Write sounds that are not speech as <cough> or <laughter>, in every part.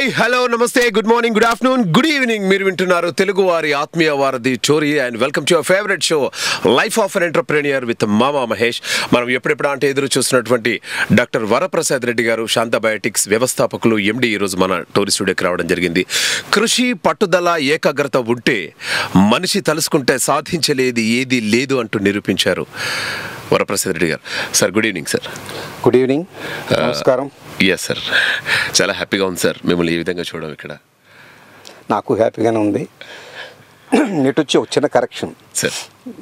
Hi hello నమస్తే good morning good afternoon good evening. మీరు వింటున్నారు తెలుగు వారి ఆత్మీయ వారధి చోరీ and welcome to your favourite show life of an entrepreneur with Mama Mahesh. మనం ఎప్పుడెప్పుడు అంటే ఎదురు చూస్తున్నటువంటి డాక్టర్ వరప్రసాద్ రెడ్డి గారు శాంత బయోటిక్స్ వ్యవస్థాపకులు ఎండి ఈరోజు మన టోరీ స్టూడియోకి రావడం జరిగింది. కృషి పట్టుదల ఏకాగ్రత ఉంటే మనిషి తలుసుకుంటే సాధించలేది ఏది లేదు అంటూ నిరూపించారు వరప్రసాద్ రెడ్డి గారు. Sir good evening sir. Good evening. నమస్కారం. ఎస్ సార్ చాలా హ్యాపీగా ఉంది సార్ మిమ్మల్ని ఈ విధంగా చూడడం ఇక్కడ. నాకు హ్యాపీగానే ఉంది. నెట్ వచ్చి ఒక చిన్న కరెక్షన్ సార్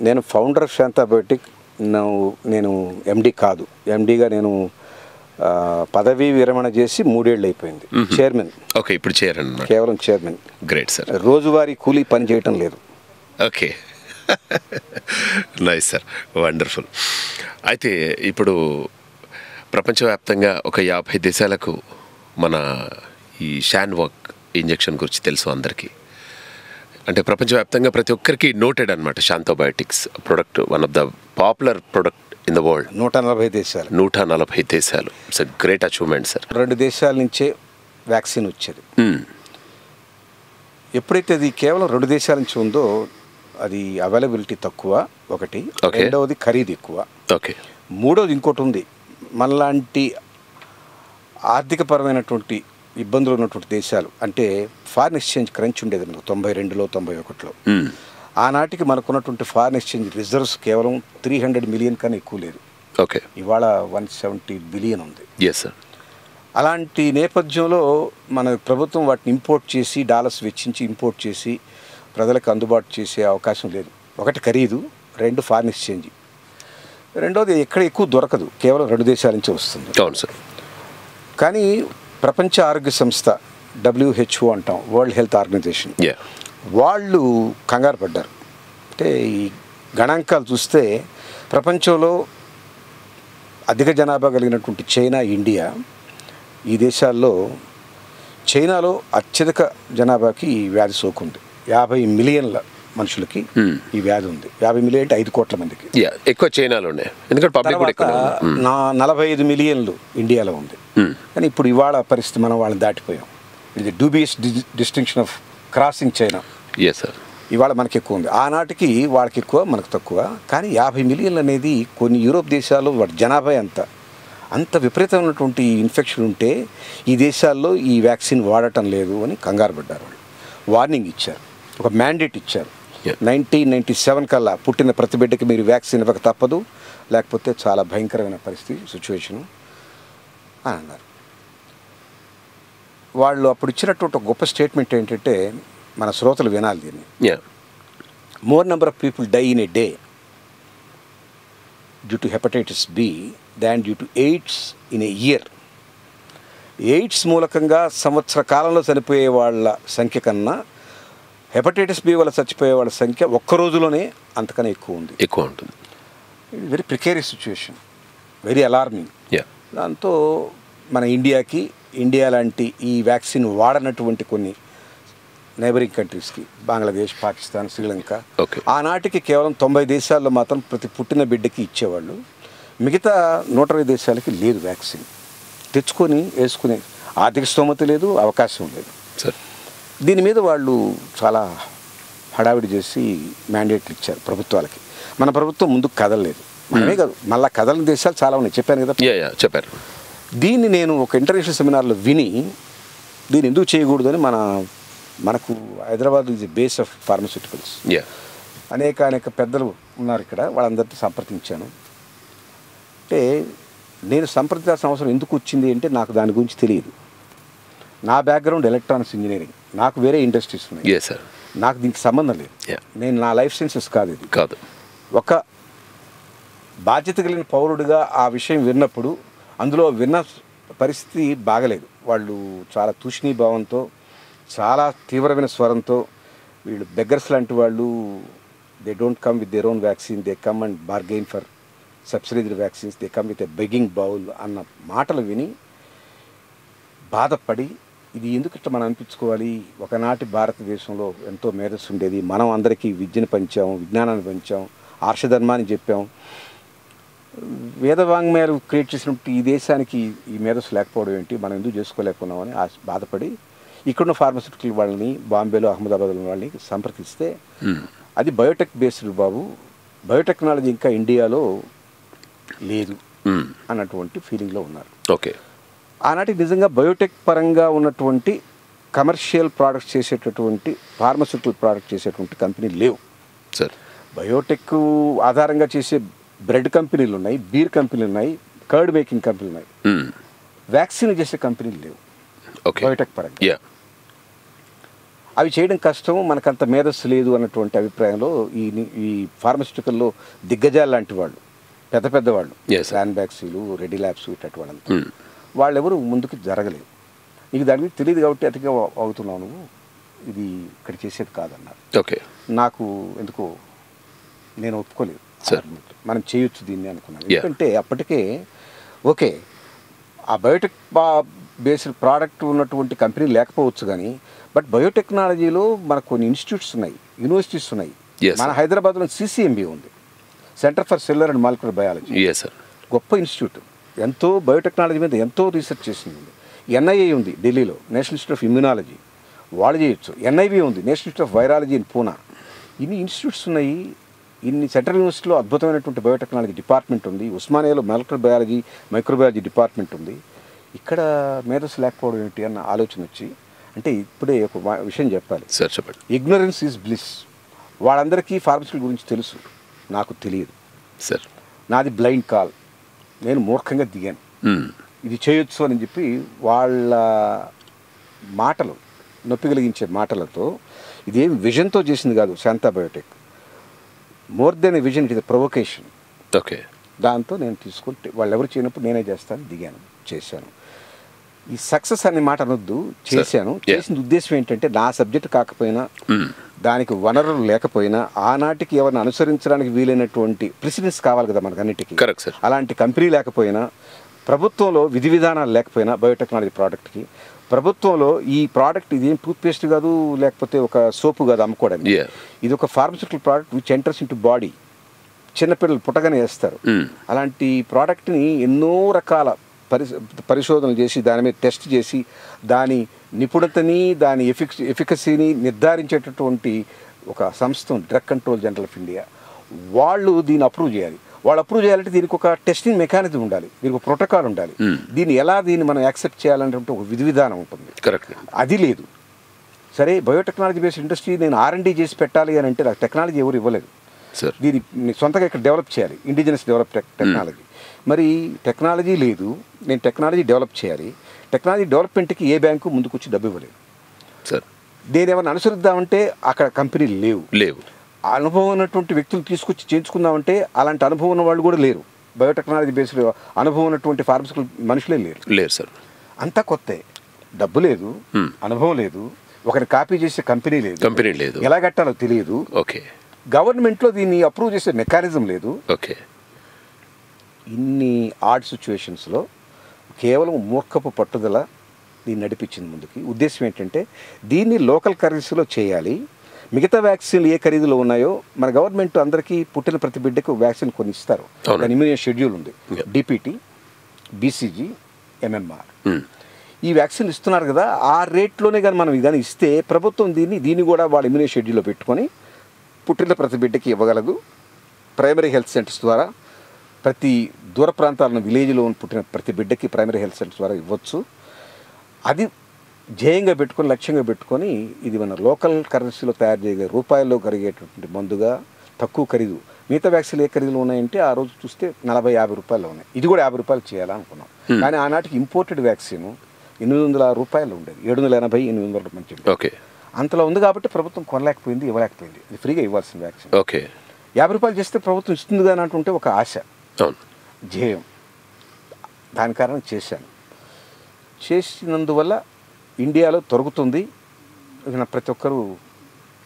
నేను ఫౌండర్ ఆఫ్ శాంతా బయోటిక్ నేను ఎండి కాదు. ఎండిగా నేను పదవీ విరమణ చేసి మూడేళ్ళు అయిపోయింది. చైర్మన్ ఓకే ఇప్పుడు అన్నమాట. కేవలం చైర్మన్ గ్రేట్ సార్ రోజువారీ కూలీ పని చేయటం లేదు. ఓకే నైస్ సార్ వండర్ఫుల్ అయితే ఇప్పుడు ప్రపంచవ్యాప్తంగా ఒక యాభై దేశాలకు మన ఈ షాన్ వర్క్ ఇంజెక్షన్ గురించి తెలుసు అందరికీ. అంటే ప్రపంచవ్యాప్తంగా ప్రతి ఒక్కరికి నోటెడ్ అనమాట Shantha biotics product one of the popular product in the world నూట నలభై దేశాలు. నూట నలభై దేశాలు. ఇట్స్ గ్రేట్ అచీవ్మెంట్ సార్ రెండు దేశాల నుంచే వ్యాక్సిన్ వచ్చేది. ఎప్పుడైతే అది కేవలం రెండు దేశాల నుంచి ఉందో అది అవైలబిలిటీ తక్కువ ఒకటి. రెండవది ఖరీదు ఎక్కువ. ఓకే మూడోది ఇంకోటి ఉంది. మనలాంటి ఆర్థికపరమైనటువంటి ఇబ్బందులు ఉన్నటువంటి దేశాలు అంటే ఫారిన్ ఎక్స్చేంజ్ క్రంచ్ ఉండేది మనకు తొంభై రెండులో తొంభై ఒకటిలో. ఆనాటికి మనకున్నటువంటి ఫారిన్ ఎక్స్చేంజ్ రిజర్వ్స్ కేవలం త్రీ హండ్రెడ్ మిలియన్ కన్నా ఎక్కువ లేదు. ఓకే ఇవాళ వన్ సెవెంటీ బిలియన్ ఉంది. ఎస్ సార్ అలాంటి నేపథ్యంలో మన ప్రభుత్వం వాటిని ఇంపోర్ట్ చేసి డాలర్స్ వెచ్చించి ఇంపోర్ట్ చేసి ప్రజలకు అందుబాటు చేసే అవకాశం లేదు. ఒకటి ఖరీదు రెండు ఫారిన్ ఎక్స్చేంజ్ రెండోది ఎక్కడ ఎక్కువ దొరకదు. కేవలం రెండు దేశాల నుంచి వస్తుంది. అవును సార్. కానీ ప్రపంచ ఆరోగ్య సంస్థ డబ్ల్యూహెచ్ఓ అంటాం వరల్డ్ హెల్త్ ఆర్గనైజేషన్ యా వాళ్ళు కంగారు పడ్డారు. అంటే ఈ గణాంకాలు చూస్తే ప్రపంచంలో అధిక జనాభా కలిగినటువంటి చైనా ఇండియా ఈ దేశాల్లో చైనాలో అత్యధిక జనాభాకి ఈ వ్యాధి సోకుంది. యాభై మిలియన్ల మనుషులకి. ఈ వ్యాధి ఉంది. యాభై మిలియన్ అంటే ఐదు కోట్ల మందికి. ఎక్కువ చైనాలో ఉన్నాయి. ఎందుకంటే పబ్లిక్ కూడా నా నలభై ఐదు మిలియన్లు ఇండియాలో ఉంది. కానీ ఇప్పుడు ఇవాళ పరిస్థితి మనం వాళ్ళని దాటిపోయాం. ఇది dubious distinction of crossing China sir ఇవాళ మనకి ఎక్కువ ఉంది. ఆనాటికి వాళ్ళకి ఎక్కువ మనకు తక్కువ. కానీ యాభై మిలియన్లు అనేది కొన్ని యూరోప్ దేశాల్లో వాటి జనాభా ఎంత? అంత విపరీతమైనటువంటి ఇన్ఫెక్షన్ ఉంటే ఈ దేశాల్లో ఈ వ్యాక్సిన్ వాడటం లేదు అని కంగారు పడ్డారు వాళ్ళు. వార్నింగ్ ఇచ్చారు. ఒక మ్యాండేట్ ఇచ్చారు. నైన్టీన్ నైంటీ సెవెన్ కల్లా పుట్టిన ప్రతి బిడ్డకి మీరు వ్యాక్సిన్ ఇవ్వక తప్పదు. లేకపోతే చాలా భయంకరమైన పరిస్థితి సిచ్యువేషను అని అన్నారు. వాళ్ళు అప్పుడు ఇచ్చినటువంటి ఒక గొప్ప స్టేట్మెంట్ ఏంటంటే మన శ్రోతలు వినాలి దీన్ని. Yeah more number of people die in a day due to hepatitis B than due to AIDS in a year. AIDS మూలకంగా సంవత్సర కాలంలో చనిపోయే వాళ్ళ సంఖ్య కన్నా హెపటైటిస్ బి వల్ల చచ్చిపోయే వాళ్ళ సంఖ్య ఒక్క రోజులోనే అంతకన్నా ఎక్కువ ఉంది. ఎక్కువ ఉంటుంది. Very precarious situation very alarming yeah దాంతో మన ఇండియాకి ఇండియా లాంటి ఈ వ్యాక్సిన్ వాడనటువంటి కొన్ని నైబరింగ్ కంట్రీస్కి బంగ్లాదేశ్ పాకిస్తాన్ శ్రీలంక. ఆనాటికి కేవలం తొంభై దేశాల్లో మాత్రం ప్రతి పుట్టిన బిడ్డకి ఇచ్చేవాళ్ళు. మిగతా నూట ఇరవై దేశాలకి లేదు వ్యాక్సిన్. తెచ్చుకొని వేసుకునే ఆర్థిక స్తోమత లేదు అవకాశం లేదు. సార్ దీని మీద వాళ్ళు చాలా హడావిడి చేసి మ్యాండేట్లు ఇచ్చారు ప్రభుత్వాలకి. మన ప్రభుత్వం ముందుకు కదలలేదు. మనమే కాదు మళ్ళీ కదలని దేశాలు చాలా ఉన్నాయి. చెప్పాను కదా. చెప్పారు. దీన్ని నేను ఒక ఇంటర్నేషనల్ సెమినార్లో విని దీన్ని ఎందుకు చేయకూడదని మన మనకు Hyderabad is base of pharmaceuticals అనేక అనేక పెద్దలు ఉన్నారు ఇక్కడ. వాళ్ళందరితో సంప్రదించాను. అంటే నేను సంప్రదించాల్సిన అవసరం ఎందుకు వచ్చింది అంటే నాకు దాని గురించి తెలియదు. నా బ్యాక్గ్రౌండ్ ఎలక్ట్రానిక్స్ ఇంజనీరింగ్ నాకు వేరే ఇండస్ట్రీస్ ఉన్నాయి. సార్ నాకు దీనికి సంబంధం లేదు. నేను నా లైఫ్ సైన్సెస్ కాదు ఇది. కాదు. ఒక బాధ్యత కలిగిన పౌరుడిగా ఆ విషయం విన్నప్పుడు అందులో విన్న పరిస్థితి బాగలేదు. వాళ్ళు చాలా తూష్ణీ భావంతో చాలా తీవ్రమైన స్వరంతో వీళ్ళు బెగ్గర్స్ లాంటి వాళ్ళు they don't come with their own vaccine they come and bargain for subsidised vaccines they come with a begging bowl అన్న మాటలు విని బాధపడి ఇది ఎందుకు ఇట్లా మనం అనిపించుకోవాలి? ఒకనాటి భారతదేశంలో ఎంతో మేధస్సు ఉండేది. మనం అందరికీ విద్యను పంచాం విజ్ఞానాన్ని పంచాం ఆర్షధర్మాన్ని చెప్పాం. వేదవాంగ్మయాలు క్రియేట్ చేసినట్టు ఈ దేశానికి ఈ మేధస్సు లేకపోవడం ఏంటి? మనం ఎందుకు చేసుకోలేకున్నామని బాధపడి ఇక్కడున్న ఫార్మస్యూటికల్ వాళ్ళని బాంబేలో అహ్మదాబాద్లో వాళ్ళని సంప్రదిస్తే అది బయోటెక్ బేస్డ్ బాబు. బయోటెక్నాలజీ ఇంకా ఇండియాలో లేదు. అన్నటువంటి ఫీలింగ్లో ఉన్నారు. ఓకే. ఆనాటి నిజంగా బయోటెక్ పరంగా ఉన్నటువంటి కమర్షియల్ ప్రోడక్ట్స్ చేసేటటువంటి ఫార్మస్యూటికల్ ప్రోడక్ట్ చేసేటువంటి కంపెనీలు లేవు. సార్. బయోటెక్ ఆధారంగా చేసే బ్రెడ్ కంపెనీలు ఉన్నాయి బీర్ కంపెనీలు ఉన్నాయి కర్డ్ మేకింగ్ కంపెనీలు ఉన్నాయి. మ్మ్. వ్యాక్సిన్ చేసే కంపెనీలు లేవు. ఓకే. బయోటెక్ పరంగా. యా అవి చేయడం కష్టం మనకంత మేధస్సు లేదు అన్నటువంటి అభిప్రాయంలో ఈ ఈ ఫార్మస్యూటికల్లో దిగ్గజాలు లాంటి వాళ్ళు పెద్ద పెద్ద వాళ్ళు. శాన్ బ్యాక్సీలు రెడీ ల్యాబ్స్ Hmm. వాళ్ళెవరు ముందుకు జరగలేదు. నీకు దాని మీద తెలియదు కాబట్టి అతిగా అవుతున్నావు నువ్వు. ఇది ఇక్కడ చేసేది కాదన్నారు. ఓకే. నాకు ఎందుకో నేను ఒప్పుకోలేదు. Sir. మనం చేయొచ్చు దీన్ని అనుకున్నాను. ఎందుకంటే అప్పటికే ఓకే ఆ బయోటెక్ బేస్డ్ ప్రోడక్ట్ ఉన్నటువంటి కంపెనీ లేకపోవచ్చు కానీ బట్ బయోటెక్నాలజీలో మనకు కొన్ని ఇన్స్టిట్యూట్స్ ఉన్నాయి యూనివర్సిటీస్ ఉన్నాయి. మన. హైదరాబాద్లో సిసిఎంబి ఉంది. Centre for cellular and molecular biology. Sir గొప్ప ఇన్స్టిట్యూట్. ఎంతో బయోటెక్నాలజీ మీద ఎంతో రీసెర్చ్ చేసింది. ఎన్ఐఏ ఉంది ఢిల్లీలో నేషనల్ ఇన్స్టిట్యూట్ ఆఫ్ ఇమ్యూనాలజీ. వాళ్ళు చేయొచ్చు. ఎన్ఐవి ఉంది national institute of virology in Poona. ఇన్ని ఇన్స్టిట్యూట్స్ ఉన్నాయి ఇన్ని సెంట్రల్ యూనివర్సిటీలో అద్భుతమైనటువంటి బయోటెక్నాలజీ డిపార్ట్మెంట్ ఉంది. ఉస్మానియాలో మాలిక్యులర్ బయాలజీ మైక్రోబయాలజీ డిపార్ట్మెంట్ ఉంది. ఇక్కడ మేధస్సు లేకపోవడం ఏంటి అన్న ఆలోచన వచ్చి అంటే ఇప్పుడే ఒక విషయం చెప్పాలి. సార్ చెప్పండి. ఇగ్నరెన్స్ ఈజ్ బ్లిస్ వాళ్ళందరికీ ఫార్మసీ గురించి తెలుసు. నాకు తెలియదు. సార్. నాది బ్లైండ్ కాల్ నేను మూర్ఖంగా దిగాను. ఇది చేయొచ్చు అని చెప్పి వాళ్ళ మాటలు నొప్పి కలిగించే మాటలతో ఇదేం విజన్తో చేసింది కాదు Shantha biotech. More than a vision it is provocation okay. దాంతో నేను తీసుకుంటే వాళ్ళు ఎవరు చేయనప్పుడు నేనే చేస్తాను దిగాను చేశాను. ఈ సక్సెస్ అనే మాట అనొద్దు చేశాను. చేసిన ఉద్దేశం ఏంటంటే నా సబ్జెక్ట్ కాకపోయినా మ్మ్. దానికి వనరులు లేకపోయినా ఆనాటికి ఎవరిని అనుసరించడానికి వీలైనటువంటి ప్రెసిడెన్స్ కావాలి కదా మనకు అన్నిటికీ. అలాంటి కంపెనీ లేకపోయినా ప్రభుత్వంలో విధి విధానాలు లేకపోయినా బయోటెక్నాలజీ ప్రోడక్ట్కి ప్రభుత్వంలో ఈ ప్రోడక్ట్ ఇది ఏం టూత్పేస్ట్ కాదు లేకపోతే ఒక సోపు కాదు అమ్ముకోవడానికి Yeah. ఇది ఒక pharmaceutical product which enters in body చిన్నపిల్లలు పుట్టగానే వేస్తారు Mm. అలాంటి ప్రోడక్ట్ని ఎన్నో రకాల పరి పరిశోధనలు చేసి దాని మీద టెస్ట్ చేసి దాని నిపుణతని దాని ఎఫిక్ ఎఫికసీని నిర్ధారించేటటువంటి ఒక సంస్థ drug control general of India. వాళ్ళు దీన్ని అప్రూవ్ చేయాలి. వాళ్ళు అప్రూవ్ చేయాలంటే దీనికి ఒక టెస్టింగ్ మెకానిజం ఉండాలి దీనికి ఒక ప్రోటోకాల్ ఉండాలి. దీన్ని ఎలా దీన్ని మనం యాక్సెప్ట్ చేయాలంటే ఒక విధి విధానం ఉంటుంది. కరెక్ట్. అది లేదు. సరే బయోటెక్నాలజీ బేస్డ్ ఇండస్ట్రీ నేను ఆర్ఎండి చేసి పెట్టాలి అని అంటే నాకు టెక్నాలజీ ఎవరు ఇవ్వలేదు. సార్. దీన్ని సొంతగా ఇక్కడ డెవలప్ చేయాలి ఇండిజినస్ డెవలప్ టెక్ టెక్నాలజీ. మరి టెక్నాలజీ లేదు. నేను టెక్నాలజీ డెవలప్ చేయాలి. టెక్నాలజీ డెవలప్మెంట్కి ఏ బ్యాంకు ముందుకు వచ్చి డబ్బు ఇవ్వలేదు. సార్. దేని ఏమైనా అనుసరిద్దామంటే అక్కడ కంపెనీలు లేవు. లేవు. అనుభవం ఉన్నటువంటి వ్యక్తులు తీసుకొచ్చి చేయించుకుందామంటే అలాంటి అనుభవం ఉన్న వాళ్ళు కూడా లేరు. బయోటెక్నాలజీ బేస్డ్ అనుభవం ఉన్నటువంటి ఫార్మసికల్ మనుషులే లేరు. లేరు సార్. అంతా కొత్తే. డబ్బు లేదు. అనుభవం లేదు ఒకరి కాపీ చేసే కంపెనీ లేదు. కంపెనీ లేదు. ఎలా కట్టాలో తెలియదు. ఓకే. గవర్నమెంట్లో దీన్ని అప్రూవ్ చేసే మెకానిజం లేదు. ఓకే. ఇన్ని ఆడ్ సిచ్యువేషన్స్లో కేవలం మూర్ఖపు పట్టుదల దీన్ని నడిపించింది ముందుకి ఉద్దేశం ఏంటంటే దీన్ని లోకల్ కరెన్సీలో చేయాలి మిగతా వ్యాక్సిన్లు ఏ ఖరీదులో ఉన్నాయో మన గవర్నమెంట్ అందరికీ పుట్టిన ప్రతి బిడ్డకు వ్యాక్సిన్ కొన్ని ఇస్తారు. దాని ఇమ్యూనియన్ షెడ్యూల్ ఉంది. DPT BCG MMR. ఈ వ్యాక్సిన్ ఇస్తున్నారు కదా ఆ రేట్లోనే కానీ మనం కానీ ఇస్తే ప్రభుత్వం దీన్ని దీన్ని కూడా వాళ్ళ ఇమ్యూనియన్ షెడ్యూల్లో పెట్టుకొని పుట్టిన ప్రతి బిడ్డకి ఇవ్వగలదు ప్రైమరీ హెల్త్ సెంటర్స్ ద్వారా ప్రతి దూర ప్రాంతాలను విలేజ్లో పుట్టిన ప్రతి బిడ్డకి ప్రైమరీ హెల్త్ సెంటర్స్ ద్వారా ఇవ్వచ్చు. అది ధ్యేయంగా పెట్టుకొని లక్ష్యంగా పెట్టుకొని ఇది మన లోకల్ కరెన్సీలో తయారు చేయగల రూపాయల్లో కరిగేటటువంటి మందుగా తక్కువ ఖరీదు మిగతా వ్యాక్సిన్లు ఏ ఖరీదులు ఉన్నాయంటే ఆ రోజు చూస్తే నలభై యాభై రూపాయలు ఉన్నాయి. ఇది కూడా యాభై రూపాయలు చేయాలనుకున్నాం. కానీ ఆనాటికి ఇంపోర్టెడ్ వ్యాక్సిన్ ఎనిమిది వందల రూపాయలు ఉండేది. ఏడు వందల ఎనభై ఎనిమిది వందల మంచి ఓకే. అంతలో ఉంది కాబట్టి ప్రభుత్వం కొనలేకపోయింది ఇవ్వలేకపోయింది. ఇది ఫ్రీగా ఇవ్వాల్సిన వ్యాక్సిన్. ఓకే. యాభై రూపాయలు చేస్తే ప్రభుత్వం ఇస్తుంది కానీ అంటుంటే ఒక ఆశ. ధ్యేయం. దాని కారణం చేశాను. చేసినందువల్ల ఇండియాలో ఇది ప్రతి ఒక్కరూ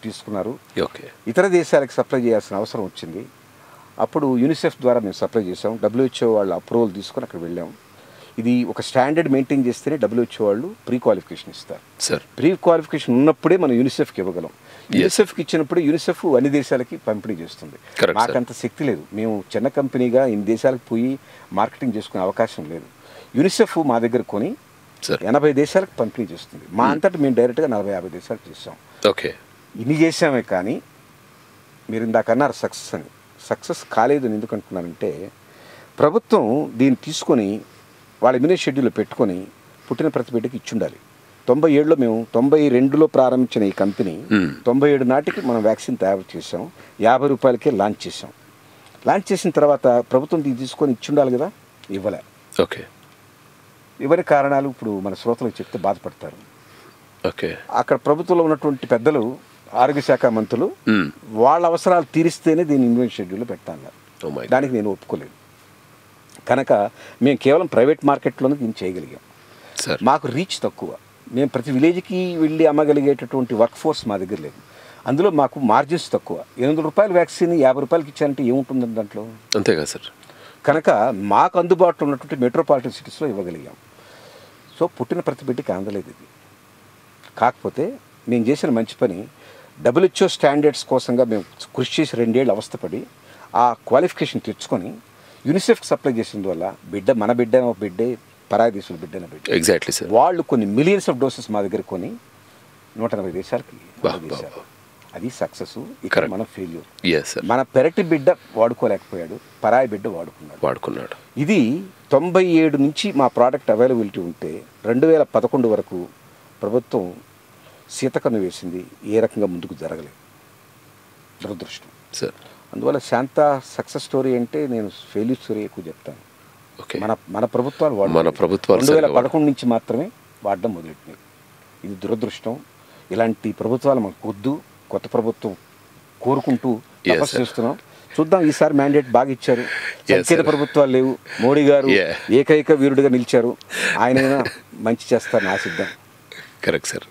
తీసుకున్నారు. ఓకే. ఇతర దేశాలకు సప్లై చేయాల్సిన అవసరం వచ్చింది. అప్పుడు యూనిసెఫ్ ద్వారా మేము సప్లై చేసాం డబ్ల్యూహెచ్ఓ వాళ్ళ అప్రూవల్ తీసుకొని అక్కడ వెళ్ళాం ఇది ఒక స్టాండర్డ్ మెయింటైన్ చేస్తేనే డబ్ల్యూహెచ్ఓ వాళ్ళు ప్రీ క్వాలిఫికేషన్ ఇస్తారు. సార్. ప్రీ క్వాలిఫికేషన్ ఉన్నప్పుడే మనం యూనిసెఫ్కి ఇవ్వగలం. యూనిసెఫ్కి ఇచ్చినప్పుడు యూనిసెఫ్ అన్ని దేశాలకి పంపిణీ చేస్తుంది. మాకంత శక్తి లేదు. మేము చిన్న కంపెనీగా ఇన్ని దేశాలకు పోయి మార్కెటింగ్ చేసుకునే అవకాశం లేదు. యూనిసెఫ్ మా దగ్గర కొని. ఎనభై దేశాలకు పంపిణీ చేస్తుంది. మా అంతటి మేము డైరెక్ట్గా నలభై యాభై దేశాలకు చేస్తాం. ఓకే. ఇన్ని చేసామే కానీ మీరు ఇందాక అన్నారు సక్సెస్ అని. సక్సెస్ కాలేదు అని ఎందుకు అంటున్నానంటే ప్రభుత్వం దీన్ని తీసుకొని వాళ్ళ ఇమ్యూనిట్ షెడ్యూల్లో పెట్టుకొని పుట్టిన ప్రతి బిడ్డకి ఇచ్చుండాలి తొంభై ఏడులో మేము తొంభై రెండులో ప్రారంభించిన ఈ కంపెనీ. తొంభై ఏడు నాటికి మనం వ్యాక్సిన్ తయారు చేసాం యాభై రూపాయలకే లాంచ్ చేసాం లాంచ్ చేసిన తర్వాత ప్రభుత్వం దీన్ని తీసుకొని ఇచ్చుండాలి కదా? ఇవ్వలే. ఓకే. ఇవ్వని కారణాలు? ఇప్పుడు మన శ్రోతలకు చెప్తే బాధపడతారు. ఓకే. అక్కడ ప్రభుత్వంలో ఉన్నటువంటి పెద్దలు ఆరోగ్య శాఖ మంత్రులు. వాళ్ళ అవసరాలు తీరిస్తేనే దీన్ని ఇన్వెంట్ షెడ్యూల్లో పెడతాను Oh. దానికి నేను ఒప్పుకోలేదు. కనుక మేము కేవలం ప్రైవేట్ మార్కెట్లోనే దీన్ని చేయగలిగాం. సార్. మాకు రీచ్ తక్కువ. మేము ప్రతి విలేజ్కి వెళ్ళి అమ్మగలిగేటటువంటి వర్క్ ఫోర్స్ మా దగ్గర లేదు. అందులో మాకు మార్జిన్స్ తక్కువ. ఎనిమిది రూపాయల వ్యాక్సిన్ యాభై రూపాయలకి ఇచ్చారంటే ఏముంటుందండి దాంట్లో? అంతేగా సార్. కనుక మాకు అందుబాటులో ఉన్నటువంటి మెట్రోపాలిటన్ సిటీస్లో ఇవ్వగలిగాం. సో పుట్టిన ప్రతి బిడ్డకి అందలేదు ఇది. కాకపోతే మేము చేసిన మంచి పని డబ్ల్యూహెచ్ఓ స్టాండర్డ్స్ కోసంగా మేము కృషి చేసి రెండేళ్ళు అవస్థపడి ఆ క్వాలిఫికేషన్ తెచ్చుకొని యూనిసెఫ్కి సప్లై చేసినందువల్ల బిడ్డ మన బిడ్డ ఒక బిడ్డే పరాయి దేశం బిడ్డన బిడ్డ ఎగ్జాక్ట్లీ సార్ వాళ్ళు కొన్ని మిలియన్స్ ఆఫ్ డోసెస్ మా దగ్గర కొని నూట ఎనభై దేశాలకి అది సక్సెస్ ఇక్కడ. మనం ఫెయిల్యూర్ ఎస్ సార్ మన పెరటి బిడ్డ వాడుకోలేకపోయాడు పరాయి బిడ్డ వాడుకున్నాడు. వాడుకున్నాడు. ఇది తొంభై ఏడు నుంచి మా ప్రోడక్ట్ అవైలబిలిటీ ఉంటే రెండు వేల పదకొండు వరకు ప్రభుత్వం సీతకన్ను వేసింది ఏ రకంగా ముందుకు జరగలేదు. దురదృష్టం. సార్ అందువల్ల శాంత సక్సెస్ స్టోరీ అంటే నేను ఫెయిల్యూర్ స్టోరీ ఎక్కువ చెప్తాను. మన మన ప్రభుత్వాలు మన ప్రభుత్వాలు రెండు వేల పదకొండు నుంచి మాత్రమే వాడడం మొదలెట్టినాయి ఇది దురదృష్టం. ఇలాంటి ప్రభుత్వాలు మనకు వద్దు. కొత్త ప్రభుత్వం కోరుకుంటూ తపస్సు. చేస్తున్నాం. చూద్దాం ఈసారి మ్యాండేట్ బాగా ఇచ్చారు. సంకేత. ప్రభుత్వాలు లేవు. మోడీ గారు. ఏకైక వీరుడిగా నిలిచారు. ఆయనైనా మంచి చేస్తారని ఆశిద్దాం. కరెక్ట్ సార్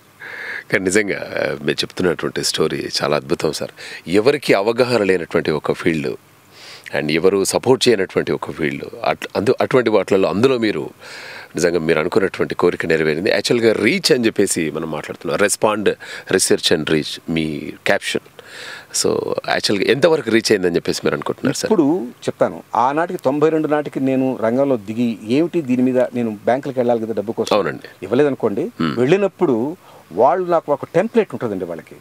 కానీ నిజంగా మీరు చెప్తున్నటువంటి స్టోరీ చాలా అద్భుతం సార్ ఎవరికి అవగాహన లేనటువంటి ఒక ఫీల్డ్ అండ్ ఎవరు సపోర్ట్ చేయనటువంటి ఒక ఫీల్డ్ అట్ అందు అటువంటి వాటిలలో అందులో మీరు నిజంగా మీరు అనుకున్నటువంటి కోరిక నెరవేరింది. యాక్చువల్గా రీచ్ అని చెప్పేసి మనం మాట్లాడుతున్నాం. Respond research and reach me caption. So యాక్చువల్గా ఎంతవరకు రీచ్ అయిందని చెప్పేసి మీరు అనుకుంటున్నారు సార్? ఇప్పుడు చెప్తాను ఆనాటికి తొంభై రెండు నాటికి నేను రంగంలో దిగి ఏమిటి దీని మీద నేను బ్యాంకులకు వెళ్ళాలి కదా డబ్బు కోసం? అవునండి. ఇవ్వలేదనుకోండి. వెళ్ళినప్పుడు వాళ్ళు నాకు ఒక టెంప్లెట్ ఉంటుందండి వాళ్ళకి.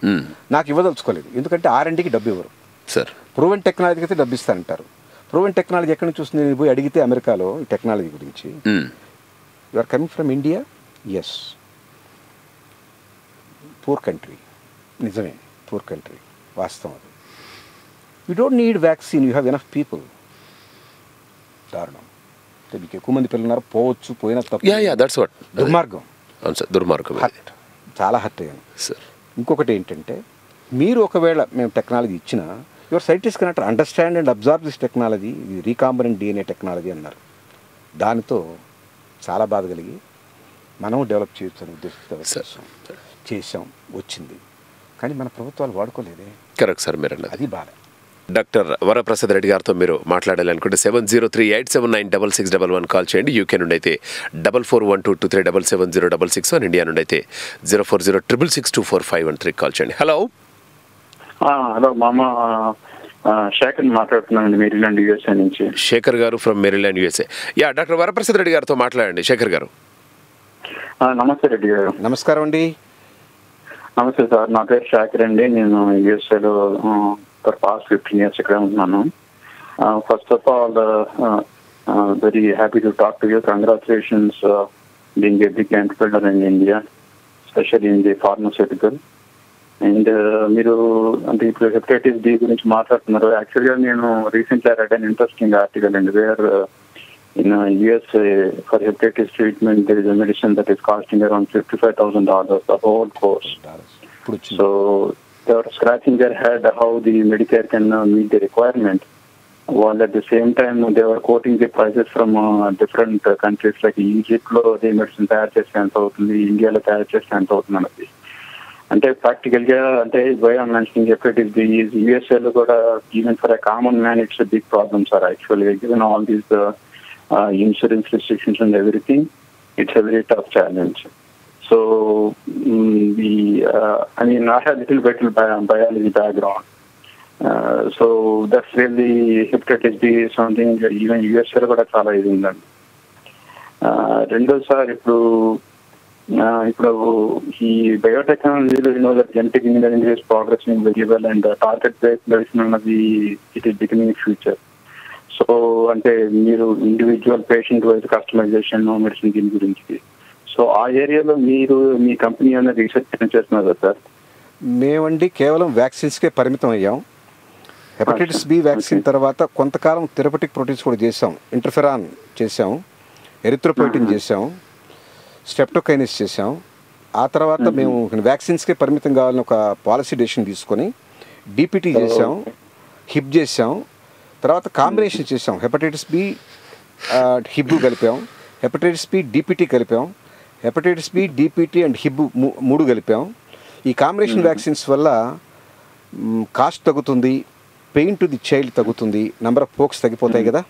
నాకు ఇవ్వదలుచుకోలేదు. ఎందుకంటే ఆర్ఎండ్కి డబ్బు ఇవ్వరు. సార్ ప్రూవెన్ టెక్నాలజీకి అయితే డబ్బు ఇస్తానంటారు ప్రూవెన్ టెక్నాలజీ ఎక్కడి నుంచి వస్తుంది? పోయి అడిగితే అమెరికాలో ఈ టెక్నాలజీ గురించి. You are coming from India as poor country నిజమే. పూర్ కంట్రీ వాస్తవం అది. You don't need vaccine you have enough people దారుణం. అంటే మీకు ఎక్కువ మంది పిల్లలు ఉన్నారు. పోవచ్చు పోయినా తప్పు. దట్స్ వాట్ దుర్మార్గం. అవును సార్ దుర్మార్గం. హర్ట్ చాలా హర్ట్ అయ్యాను. సార్ ఇంకొకటి ఏంటంటే మీరు ఒకవేళ మేము టెక్నాలజీ ఇచ్చినా your scientist connect understand and observe this technology ఇది రీకాంబరెంట్ డిఎన్ఏ టెక్నాలజీ అన్నారు. దానితో చాలా బాధ కలిగి మనం డెవలప్ చేయొచ్చు Sir. చేసాం వచ్చింది. కానీ మన ప్రభుత్వాలు వాడుకోలేదే. కరెక్ట్ సార్ మీరు అన్నది. అది బాధ. డాక్టర్ వరప్రసాద్ రెడ్డి గారితో మీరు మాట్లాడాలి అనుకుంటే seven zero three eight seven nine double six double one call చేయండి యూకే నుండి అయితే double four one two two three double seven zero double six one India నుండి అయితే zero four zero triple six two four five one three call చేయండి. Hello hello మామ శేఖర్ మాట్లాడుతున్నానండి Maryland USA నుంచి. శేఖర్ గారు from Maryland USA yeah doctor Varaprasad Reddy గారితో మాట్లాడండి శేఖర్ గారు. నమస్తే రెడ్డి గారు. నమస్కారం అండి. నమస్తే సార్ నా పేరు శేఖర్ అండి నేను యూఎస్ఏలో ఫర్ పాస్ట్ ఫిఫ్టీన్ ఇయర్స్ ఇక్కడ ఉంటున్నాను first of all very happy to talk to you congratulations being a big entrepreneur in India special in the pharmaceutical and మీరు అంటే ఇప్పుడు హెపటైటిస్ డి గురించి మాట్లాడుతున్నారు. యాక్చువల్గా నేను recently read an interesting article అండి where in US for hepatitis treatment there is a medicine that is costing around fifty five thousand dollars the whole course ఇప్పుడు వచ్చింది So they were scratching their head how the Medicare can uh, meet the requirement. While at the same time they were quoting the prices from uh, different uh, countries like Egypt లో the medicine తయారు చేస్తే ఎంత అవుతుంది ఇండియాలో తయారు చేస్తే ఎంత అవుతుంది అన్నది అంటే ప్రాక్టికల్గా అంటే why mention mentioning is be USA లో కూడా even for a common man it's big problem sir actual given all these insurance restrictions and everything it's a very tough challenge so I the uh, I mean I have a little bit of bi- biology background. Uh, so that's లో కూడా చాలా ఇది ఉందండి. Uh, రెండోసారి ఇప్పుడు ఇప్పుడు ఈ బయోటెక్నాలజీలో you know that genetic engineering is progressing very well and target based medicine అన్నది it is becoming future so అంటే మీరు individual patient wise customisation medicine దీని గురించి. సో ఆ ఏరియాలో మీరు మీ కంపెనీ అన్న రీసెర్చ్ చేస్తున్నారు కదా సార్ మేమండి కేవలం వ్యాక్సిన్స్కే పరిమితం అయ్యాం. హెపటైటిస్ బి వ్యాక్సిన్ తర్వాత కొంతకాలం థెరపటిక్ ప్రోటీన్స్ కూడా చేసాం ఇంటర్ఫెరాన్ చేసాం ఎరిథ్రోపోయిటిన్ చేసాం స్టెప్టోకైనిస్ చేసాం ఆ తర్వాత మేము. వ్యాక్సిన్స్కే పరిమితం కావాలని ఒక పాలసీ డెసిషన్ తీసుకొని డిపిటీ చేసాం హిప్ చేసాం తర్వాత కాంబినేషన్ చేసాం హెపటైటిస్ బి హిబ్ కలిపాం hepatitis B DPT కలిపాం hepatitis B DPT and Hib మూడు కలిపాం. ఈ కాంబినేషన్ వ్యాక్సిన్స్ వల్ల కాస్ట్ తగ్గుతుంది పెయిన్ టు ది చైల్డ్ తగ్గుతుంది నెంబర్ ఆఫ్ పోక్స్ తగ్గిపోతాయి కదా?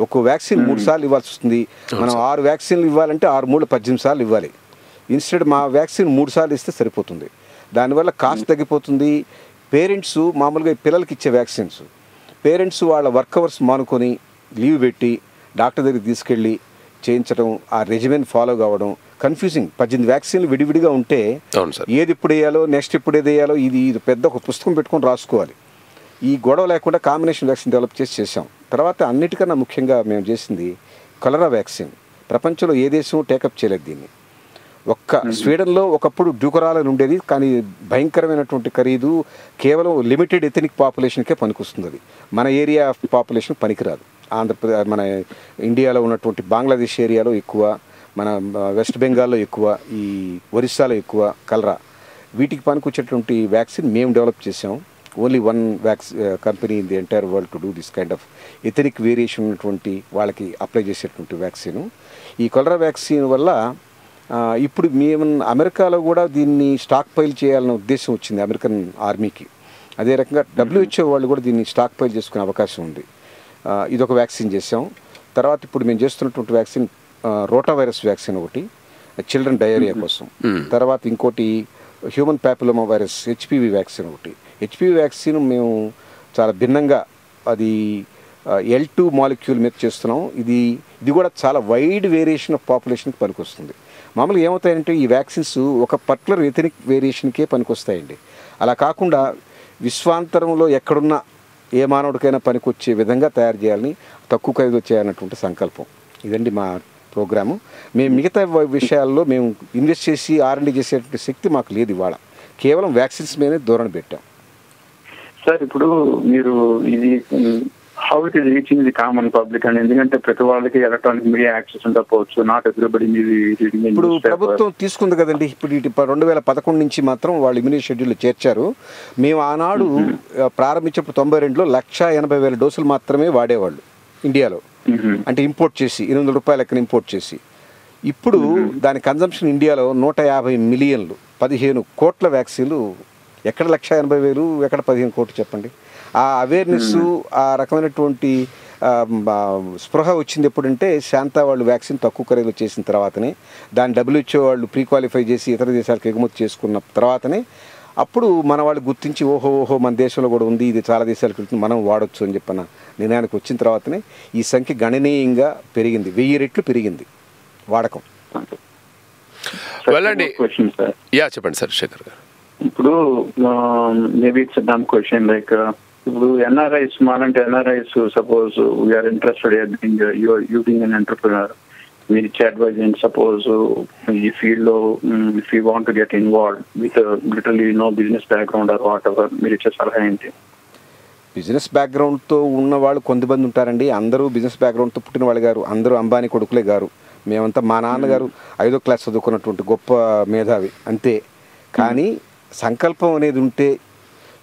ఒక్కో వ్యాక్సిన్ మూడు సార్లు ఇవ్వాల్సి వస్తుంది. మనం ఆరు వ్యాక్సిన్లు ఇవ్వాలంటే ఆరు మూడు పద్దెనిమిది సార్లు ఇవ్వాలి. ఇన్స్టెడ్ మా వ్యాక్సిన్ మూడు సార్లు ఇస్తే సరిపోతుంది. దానివల్ల కాస్ట్ తగ్గిపోతుంది. పేరెంట్స్ మామూలుగా ఈ పిల్లలకి ఇచ్చే వ్యాక్సిన్స్. పేరెంట్స్ వాళ్ళ వర్క్ అవర్స్ మానుకొని లీవ్ పెట్టి డాక్టర్ దగ్గరికి తీసుకెళ్ళి చేయించడం ఆ రెజిమెన్ ఫాలో కావడం కన్ఫ్యూజింగ్. పద్దెనిమిది వ్యాక్సిన్లు విడివిడిగా ఉంటే. ఏది ఇప్పుడు వేయాలో నెక్స్ట్ ఇప్పుడు ఏది వేయాలో ఇది ఇది పెద్ద ఒక పుస్తకం పెట్టుకొని రాసుకోవాలి. ఈ గొడవ లేకుండా కాంబినేషన్ వ్యాక్సిన్ డెవలప్ చేసి చేసాం తర్వాత అన్నిటికన్నా ముఖ్యంగా మేము చేసింది కలరా వ్యాక్సిన్ ప్రపంచంలో ఏ దేశం టేకప్ చేయలేదు దీన్ని. ఒక్క స్వీడన్లో ఒకప్పుడు డ్యూకరాలని ఉండేది కానీ భయంకరమైనటువంటి ఖరీదు కేవలం లిమిటెడ్ ఎథనిక్ పాపులేషన్కే పనికొస్తుంది అది. మన ఏరియా పాపులేషన్ పనికిరాదు. ఆంధ్రప్రదేశ్ మన ఇండియాలో ఉన్నటువంటి బంగ్లాదేశ్ ఏరియాలో ఎక్కువ మన వెస్ట్ బెంగాల్లో ఎక్కువ ఈ ఒరిస్సాలో ఎక్కువ కలరా వీటికి పనికొచ్చేటువంటి వ్యాక్సిన్ మేము డెవలప్ చేసాం only one vax company in the entire world to do this kind of ethnic variation ఉన్నటువంటి వాళ్ళకి అప్లై చేసేటువంటి వ్యాక్సిన్ ఈ కొలరా వ్యాక్సిన్ వల్ల ఇప్పుడు మేము అమెరికాలో కూడా దీన్ని స్టాక్ పైల్ చేయాలనే ఉద్దేశం వచ్చింది అమెరికన్ ఆర్మీకి. అదే రకంగా డబ్ల్యూహెచ్ఓ వాళ్ళు కూడా దీన్ని స్టాక్ పైల్ చేసుకునే అవకాశం ఉంది. ఇదొక వ్యాక్సిన్ చేసాం తర్వాత ఇప్పుడు మేము చేస్తున్నటువంటి వ్యాక్సిన్ రోటా వైరస్ వ్యాక్సిన్ ఒకటి చిల్డ్రన్ డయేరియా కోసం. తర్వాత ఇంకోటి human papilloma virus HPV vaccine ఒకటి. హెచ్పివి వ్యాక్సిన్ మేము చాలా భిన్నంగా అది ఎల్ టూ మాలిక్యూల్ మీద చేస్తున్నాం. ఇది ఇది కూడా చాలా వైడ్ వేరియేషన్ ఆఫ్ పాపులేషన్కి పనికొస్తుంది. మామూలుగా ఏమవుతాయంటే ఈ వ్యాక్సిన్స్ ఒక పర్టికులర్ ఎథనిక్ వేరియేషన్కే పనికొస్తాయండి. అలా కాకుండా విశ్వాంతరంలో ఎక్కడున్నా ఏ మానవుడికైనా పనికొచ్చే విధంగా తయారు చేయాలని తక్కువ ఖరీదు చేయాలన్నటువంటి సంకల్పం. ఇదండి మా ప్రోగ్రాము. మేము మిగతా విషయాల్లో మేము ఇన్వెస్ట్ చేసి ఆర్ఎండి చేసేటువంటి శక్తి మాకు లేదు ఇవాళ. కేవలం వ్యాక్సిన్స్ మీదనే ధోరణి పెట్టాం. సార్ ఇప్పుడు మీరు ఇది how it is reaching the common public and ఎందుకంటే ప్రతి వాళ్ళకి ఎలక్ట్రానిక్ మీడియా యాక్సెస్ ఉండకపోవచ్చు నాట్ ఎవ్రీబడి మీరు ఇప్పుడు ప్రభుత్వం తీసుకుంది కదండి ఇప్పుడు ఇటు రెండు వేల పదకొండు నుంచి మాత్రం వాళ్ళు ఇమ్యూనిటీ షెడ్యూల్ చేర్చారు. మేము ఆనాడు ప్రారంభించినప్పుడు తొంభై రెండులో లక్ష ఎనభై వేల డోసులు మాత్రమే వాడేవాళ్ళు ఇండియాలో. అంటే ఇంపోర్ట్ చేసి ఎనిమిది వందల రూపాయల లెక్కన ఇంపోర్ట్ చేసి. ఇప్పుడు దాని కన్జంప్షన్ ఇండియాలో నూట యాభై మిలియన్లు పదిహేను కోట్ల వ్యాక్సిన్లు ఎక్కడ లక్ష ఎనభై వేలు ఎక్కడ పదిహేను కోట్లు చెప్పండి. ఆ అవేర్నెస్ ఆ రకమైనటువంటి స్పృహ వచ్చింది ఎప్పుడంటే శాంతా వాళ్ళు వ్యాక్సిన్ తక్కువ ఖరీదులో చేసిన తర్వాతనే దాన్ని డబ్ల్యూహెచ్ఓ వాళ్ళు ప్రీ క్వాలిఫై చేసి ఇతర దేశాలకు ఎగుమతి చేసుకున్న తర్వాతనే అప్పుడు మన వాళ్ళు గుర్తించి ఓహో ఓహో మన దేశంలో కూడా ఉంది ఇది చాలా దేశాలకు వెళ్తుంది మనం వాడొచ్చు అని చెప్పిన నిర్ణయానికి వచ్చిన తర్వాతనే ఈ సంఖ్య గణనీయంగా పెరిగింది. వెయ్యి రెట్లు పెరిగింది వాడకం. వెళ్ళండి. యా చెప్పండి సార్ శేఖర్ గారు. ఇప్పుడు maybe it's dumb question like ఇప్పుడు NRIs మాలంటే NRIs suppose we are interested you being an entrepreneur మీరు ఇచ్చే అడ్వైజ్ అండ్ సపోజ్ ఈ ఫీల్డ్లో if you want get involve with literally no business background or whatever మీరు ఇచ్చే సలహా ఏంటి బిజినెస్ బ్యాక్గ్రౌండ్తో ఉన్న వాళ్ళు కొంతమంది ఉంటారండి. అందరూ బిజినెస్ బ్యాక్గ్రౌండ్తో పుట్టిన వాళ్ళు గారు. అందరూ అంబానీ కొడుకులే గారు. మేమంతా మా నాన్నగారు ఐదో క్లాస్ చదువుకున్నటువంటి గొప్ప మేధావి. అంతే. కానీ సంకల్పం అనేది ఉంటే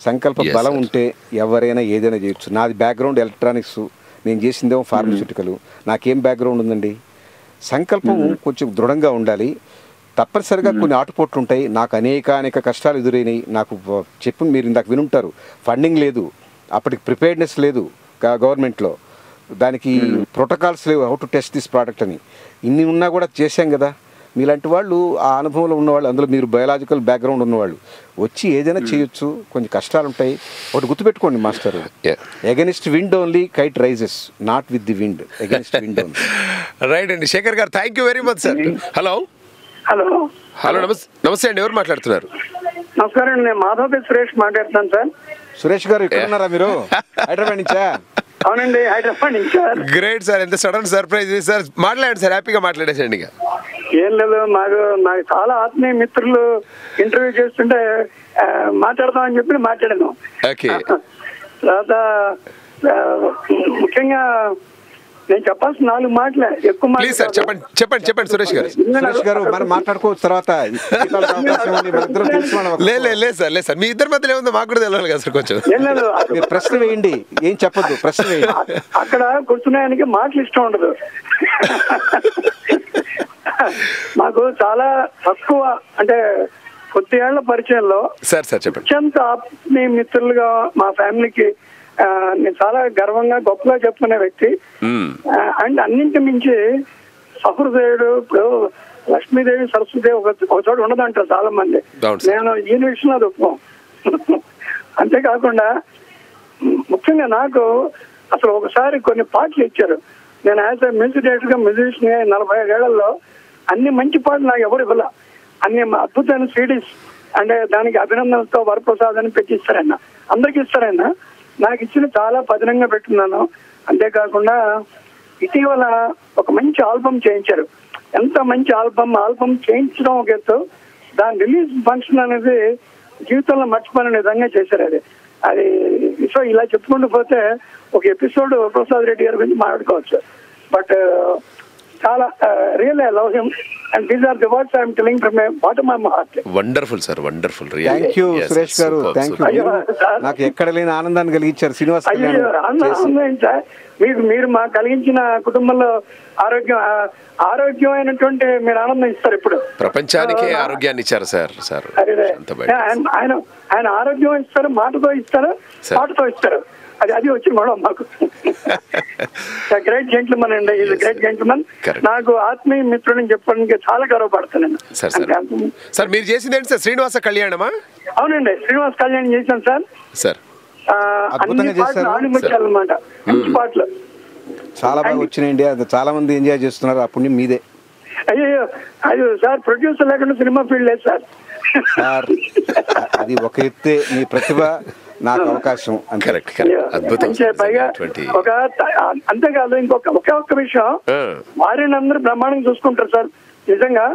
సంకల్ప బలం. ఉంటే ఎవరైనా ఏదైనా చేయొచ్చు. నాది బ్యాక్గ్రౌండ్ ఎలక్ట్రానిక్స్ నేను చేసిందేమో ఫార్మస్యూటికల్ నాకేం బ్యాక్గ్రౌండ్ ఉందండి? సంకల్పం కొంచెం దృఢంగా ఉండాలి. తప్పనిసరిగా కొన్ని ఆటుపోట్లు ఉంటాయి. నాకు అనేక అనేక కష్టాలు ఎదురైనాయి. నాకు చెప్పి మీరు ఇందాక వినుంటారు. ఫండింగ్ లేదు. అప్పటికి ప్రిపేర్డ్నెస్ లేదు గవర్నమెంట్లో దానికి ప్రోటోకాల్స్ లేవు. How to test this product అని. ఇన్ని ఉన్నా కూడా చేశాం కదా. మీలాంటి వాళ్ళు ఆ అనుభవంలో ఉన్నవాళ్ళు అందులో మీరు బయలాజికల్ బ్యాక్గ్రౌండ్ ఉన్నవాళ్ళు వచ్చి ఏదైనా చేయొచ్చు కొంచెం కష్టాలు ఉంటాయి. ఒకటి గుర్తుపెట్టుకోండి master. Against wind only kite rises not with the wind against wind only right అండి. శేఖర్ గారు thank you very much sir hello hello hello నమస్తే నమస్తే అండి. ఎవరు మాట్లాడుతున్నారు? నమస్కారం అండి. నేను మాధవపి సురేష్ మాట్లాడుతున్నాను సార్ సురేష్ గారు ఇక్కడ ఉన్నారా మీరు? హైదరాబాద్ నుంచా? అవునండి హైదరాబాద్ నుంచి? సార్ గ్రేట్ సార్ ఎంత సడన్ సర్ప్రైజ్ సార్ మాట్లాడండి సార్ హ్యాపీగా మాట్లాడేసండి ఇక. ఏం లేదు మాకు నాకు చాలా ఆత్మీయ మిత్రులు ఇంటర్వ్యూ చేస్తుంటే ఆ, మాట్లాడదామని చెప్పి మాట్లాడాను. తర్వాత ముఖ్యంగా నేను చెప్పాల్సిన నాలుగు మాటలే. ఎక్కువ ప్లీజ్ సార్ చెప్పండి చెప్పండి చెప్పండి సురేష్ గారు. సురేష్ గారు మనం మాట్లాడుకోవచ్చు తర్వాత లేదు సార్ లేదు సార్. మీ ఇద్దరి మధ్యలో ఏముందో మాకు కూడా తెలియాలి కదా సార్ కొంచెం. ఏం లేదు మీరు ప్రశ్న వేయండి. ఏం చెప్పొద్దు ప్రశ్న వేయండి. అక్కడ కూర్చున్నాయనికి మాటలు ఇష్టం ఉండదు. మాకు చాలా తక్కువ అంటే కొద్ది ఏళ్ళ పరిచయంలో సార్ సార్ చెప్పండి. అత్యంత ఆత్మీయ మిత్రులుగా మా ఫ్యామిలీకి నేను చాలా గర్వంగా గొప్పగా చెప్పుకునే వ్యక్తి. అండ్ అన్నింటి మించి సహృదయుడు ఇప్పుడు లక్ష్మీదేవి సరస్వతిదేవి ఒక ఒక చోట ఉండదంటారు చాలా మంది. నేను ఈ విషయంలో ఒప్పుకోం <laughs> అంతేకాకుండా ముఖ్యంగా నాకు అసలు ఒకసారి కొన్ని పాటలు ఇచ్చారు. నేను యాజ్ ఎ మ్యూజిక్ డైరెక్టర్గా మ్యూజిషియన్ నలభై ఐదేళ్ళలో అన్ని మంచి పాటలు నాకు ఎవరు ఇవ్వాల. అన్ని అద్భుతమైన సిడీస్ అంటే దానికి అభినందనతో వరప్రసాద్ అని పెట్టి ఇస్తారన్న. అందరికి ఇస్తారన్న. నాకు ఇచ్చిన చాలా పదినంగా పెట్టున్నాను. అంతేకాకుండా ఇటీవల ఒక మంచి ఆల్బమ్ చేయించారు. ఎంత మంచి ఆల్బమ్ ఆల్బమ్ చేయించడం ఒక ఎత్తు. దాని రిలీజ్ ఫంక్షన్ అనేది జీవితంలో మర్చిపోయిన విధంగా చేశారు అది. అది సో ఇలా చెప్పుకుంటూ పోతే ఒక ఎపిసోడ్ ప్రసాద్ రెడ్డి గారి గురించి మాట్లాడుకోవచ్చు. బట్ చాలా real I love him and these are the words I'm telling from bottom of my heart wonderful sir wonderful thank you Suresh గారు థ్యాంక్ యూ. నాకు ఎక్కడ లేని ఆనందాన్ని కలిగించారు శ్రీనివాస్. ఆనందం సార్? మీకు మీరు మాకు కలిగించిన కుటుంబంలో ఆరోగ్యం ఆరోగ్యమైనటువంటి మీరు ఆనందం ఇస్తారు ఇప్పుడు. ప్రపంచానికే ఆరోగ్యాన్ని ఇచ్చారు సార్ సార్. ఆయన ఆయన ఆరోగ్యం ఇస్తారు మాటతో ఇస్తారు. పాటతో ఇస్తారు. అది అది వచ్చి గొడవ మాకు. <laughs> గ్రేట్ జెంట్లమన్ అండి ఇది Yes, గ్రేట్. జెంట్లమన్. నాకు ఆత్మీయ మిత్రుడిని చెప్పడానికి చాలా గర్వపడుతున్నాను సార్ మీరు చేసింది ఏంటి సార్ శ్రీనివాస కళ్యాణమా? అవునండి శ్రీనివాస్ కళ్యాణ్ చేశాను సార్ సార్ అన్ని పాటలు అనమాట పాటలు. చాలా బాగా వచ్చినాయండి అది చాలా మంది ఎంజాయ్ చేస్తున్నారు. పుణ్యం మీదే. అయ్యో అయ్యో సార్ ప్రొడ్యూసర్ లేకుండా సినిమా ఫీల్డ్ లేదు సార్. సార్ అది ఒక ఎత్తే మీ ప్రతిభ. <laughs> నాకు అవకాశం కరెక్ట్ అద్భుతం. పైగా ఒక అంతేకాదు ఇంకొక ఒకే ఒక్క విషయం. వారిని అందరూ బ్రహ్మాండంగా చూసుకుంటారు సార్. నిజంగా.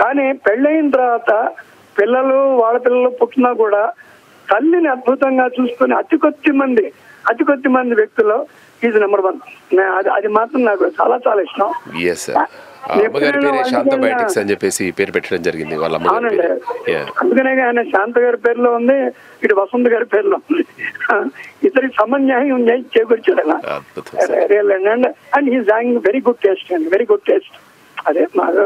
కానీ పెళ్ళయిన తర్వాత పిల్లలు వాళ్ళ పిల్లలు పుట్టినా కూడా తల్లిని అద్భుతంగా చూసుకుని అతి కొద్ది మంది అతి కొద్ది మంది వ్యక్తుల్లో ఈజ్ నెంబర్ వన్ అది అది మాత్రం నాకు చాలా చాలా ఇష్టం. అమ్మగారి పేరే శాంత బయోటిక్స్ అని చెప్పేసి పేరు పెట్టడం జరిగింది వాళ్ళ అమ్మగారి పేరు. అందుకనే ఆయన శాంత గారి పేరులో ఉంది ఇటు వసంత్ గారి పేరులో ఉంది. ఇద్దరికి సమన్యాయం న్యాయం చేకూర్చాడు. Real and he's hang very good taste అండి వెరీ గుడ్ టేస్ట్ అదే మాకు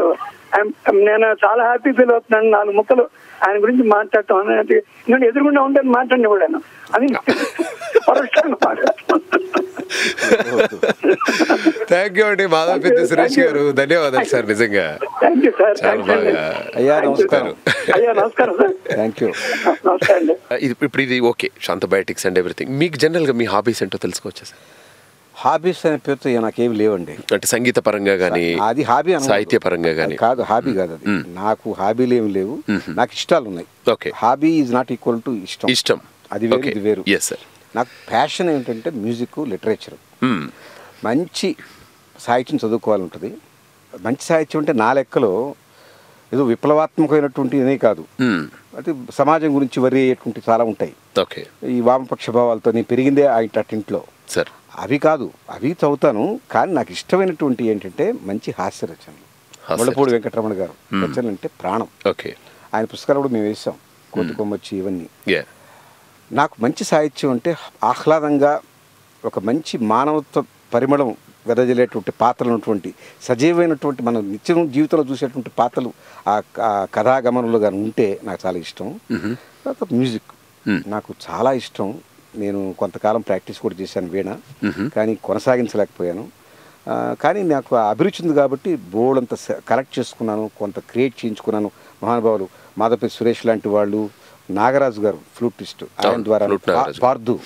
నేను చాలా హ్యాపీ ఫీల్ అవుతున్నాను. నాలుగు ముక్కలు ఆయన గురించి మాట్లాడటం అనేది నేను ఎదురుగుండా ఉంటే మాట్లాడిన కూడా. అది <laughs> పరోక్షంగా <laughs> థ్యాంక్ యూ అండి. మాధవ పెద్ద సురేష్ గారు. ధన్యవాదాలు సార్ నిజంగా. చాలా బాగా. అయ్యా Thank you, నమస్కారం. థ్యాంక్ యూ ఇది ఇప్పుడు ఇది okay. Shantha biotics and everything. మీకు జనరల్గా మీ హాబీస్ ఏంటో తెలుసుకోవచ్చా సార్ హాబీస్ అనే పేరుతో నాకేమి లేవండి. అంటే సంగీత పరంగా కానీ అది హాబీ. సాహిత్య పరంగా కానీ కాదు హాబీ కాదు అది. నాకు హాబీలు ఏమి లేవు. నాకు ఇష్టాలు ఉన్నాయి okay. Hobby is not equal to ఇష్టం. ఇష్టం. అది వేరు ఇది వేరు. ఎస్ సార్ నాకు ప్యాషన్ ఏంటంటే మ్యూజిక్ లిటరేచర్ మంచి సాహిత్యం చదువుకోవాలి ఉంటుంది మంచి సాహిత్యం అంటే నా లెక్కలో ఏదో విప్లవాత్మకమైనటువంటి ఇదే కాదు అంటే సమాజం గురించి వరి అయ్యేటువంటి చాలా ఉంటాయి. ఓకే ఈ వామపక్ష భావాలతో నేను పెరిగిందే ఆ ఇంటింట్లో సార్ అవి కాదు అవి చదువుతాను కానీ నాకు ఇష్టమైనటువంటి ఏంటంటే మంచి హాస్య రచనలు. ముళ్ళపూడి. వెంకటరమణ గారు రచనలు అంటే ప్రాణం. ఓకే ఆయన పుస్తకాలు కూడా మేము వేసాం కోతి కొమ్మచ్చి ఇవన్నీ. నాకు మంచి సాహిత్యం అంటే ఆహ్లాదంగా ఒక మంచి మానవత్వ పరిమళం వెదజల్లేటువంటి పాత్రలు ఉన్నటువంటి సజీవమైనటువంటి మన నిత్యం జీవితంలో చూసేటువంటి పాత్రలు ఆ కథాగమనంలో కానీ ఉంటే నాకు చాలా ఇష్టం. తర్వాత మ్యూజిక్ నాకు చాలా ఇష్టం. నేను కొంతకాలం ప్రాక్టీస్ కూడా చేశాను వీణ. కానీ కొనసాగించలేకపోయాను. కానీ నాకు అభిరుచి ఉంది కాబట్టి బోర్డ్ అంత కలెక్ట్ చేసుకున్నాను కొంత క్రియేట్ చేయించుకున్నాను. మహానుభావులు మాధవపతి సురేష్ లాంటి వాళ్ళు నాగరాజు గారు ఫ్లూటిస్ట్. ఆయన ద్వారా. పార్దు.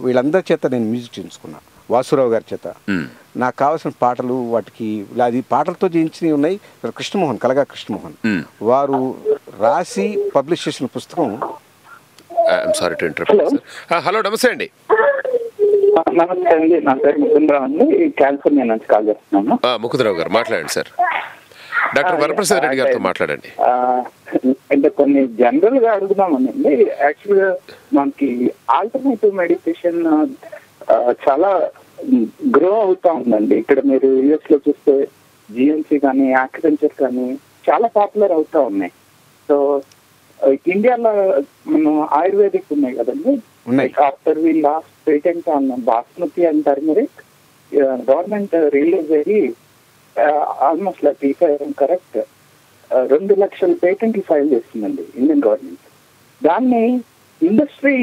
వీళ్ళందరి చేత నేను మ్యూజిక్ చేయించుకున్నా వాసురావు గారి చేత. నాకు కావాల్సిన పాటలు వాటికి అది పాటలతో చేయించినవి ఉన్నాయి. కృష్ణమోహన్ కలగా కృష్ణమోహన్. వారు రాసి పబ్లిష్ చేసిన పుస్తకం sorry to interrupt sir. Hello నమస్తే అండి. నమస్తే అండి. నా పేరు ముకుందరావు అండి. కాలిఫోర్నియా నుంచి కాల్ చేస్తున్నాను. ముకుందరావు గారు మాట్లాడండి సార్. డాక్టర్ వరప్రసాద్ రెడ్డి గారితో మాట్లాడండి. ఆ, అంటే కొన్ని జనరల్గా అడుగుదామనండి. యాక్చువల్గా మనకి ఆల్టర్నేటివ్ మెడిటేషన్ చాలా గ్రో అవుతా ఉందండి. ఇక్కడ మీరు యుఎస్లో చూస్తే జిఎన్సీ కానీ యాక్రికల్చర్ కానీ చాలా పాపులర్ అవుతా ఉన్నాయి. సో ఇండియాలో మనం ఆయుర్వేదిక్ ఉన్నాయి కదండి. ఉన్నాయి. After we lost patent on basmati and turmeric government release అయ్యి ఆల్మోస్ట్ లైక్ కరెక్ట్ రెండు లక్షల పేటెంట్లు ఫైల్ చేస్తుందండి ఇండియన్ గవర్నమెంట్. దాన్ని ఇండస్ట్రీ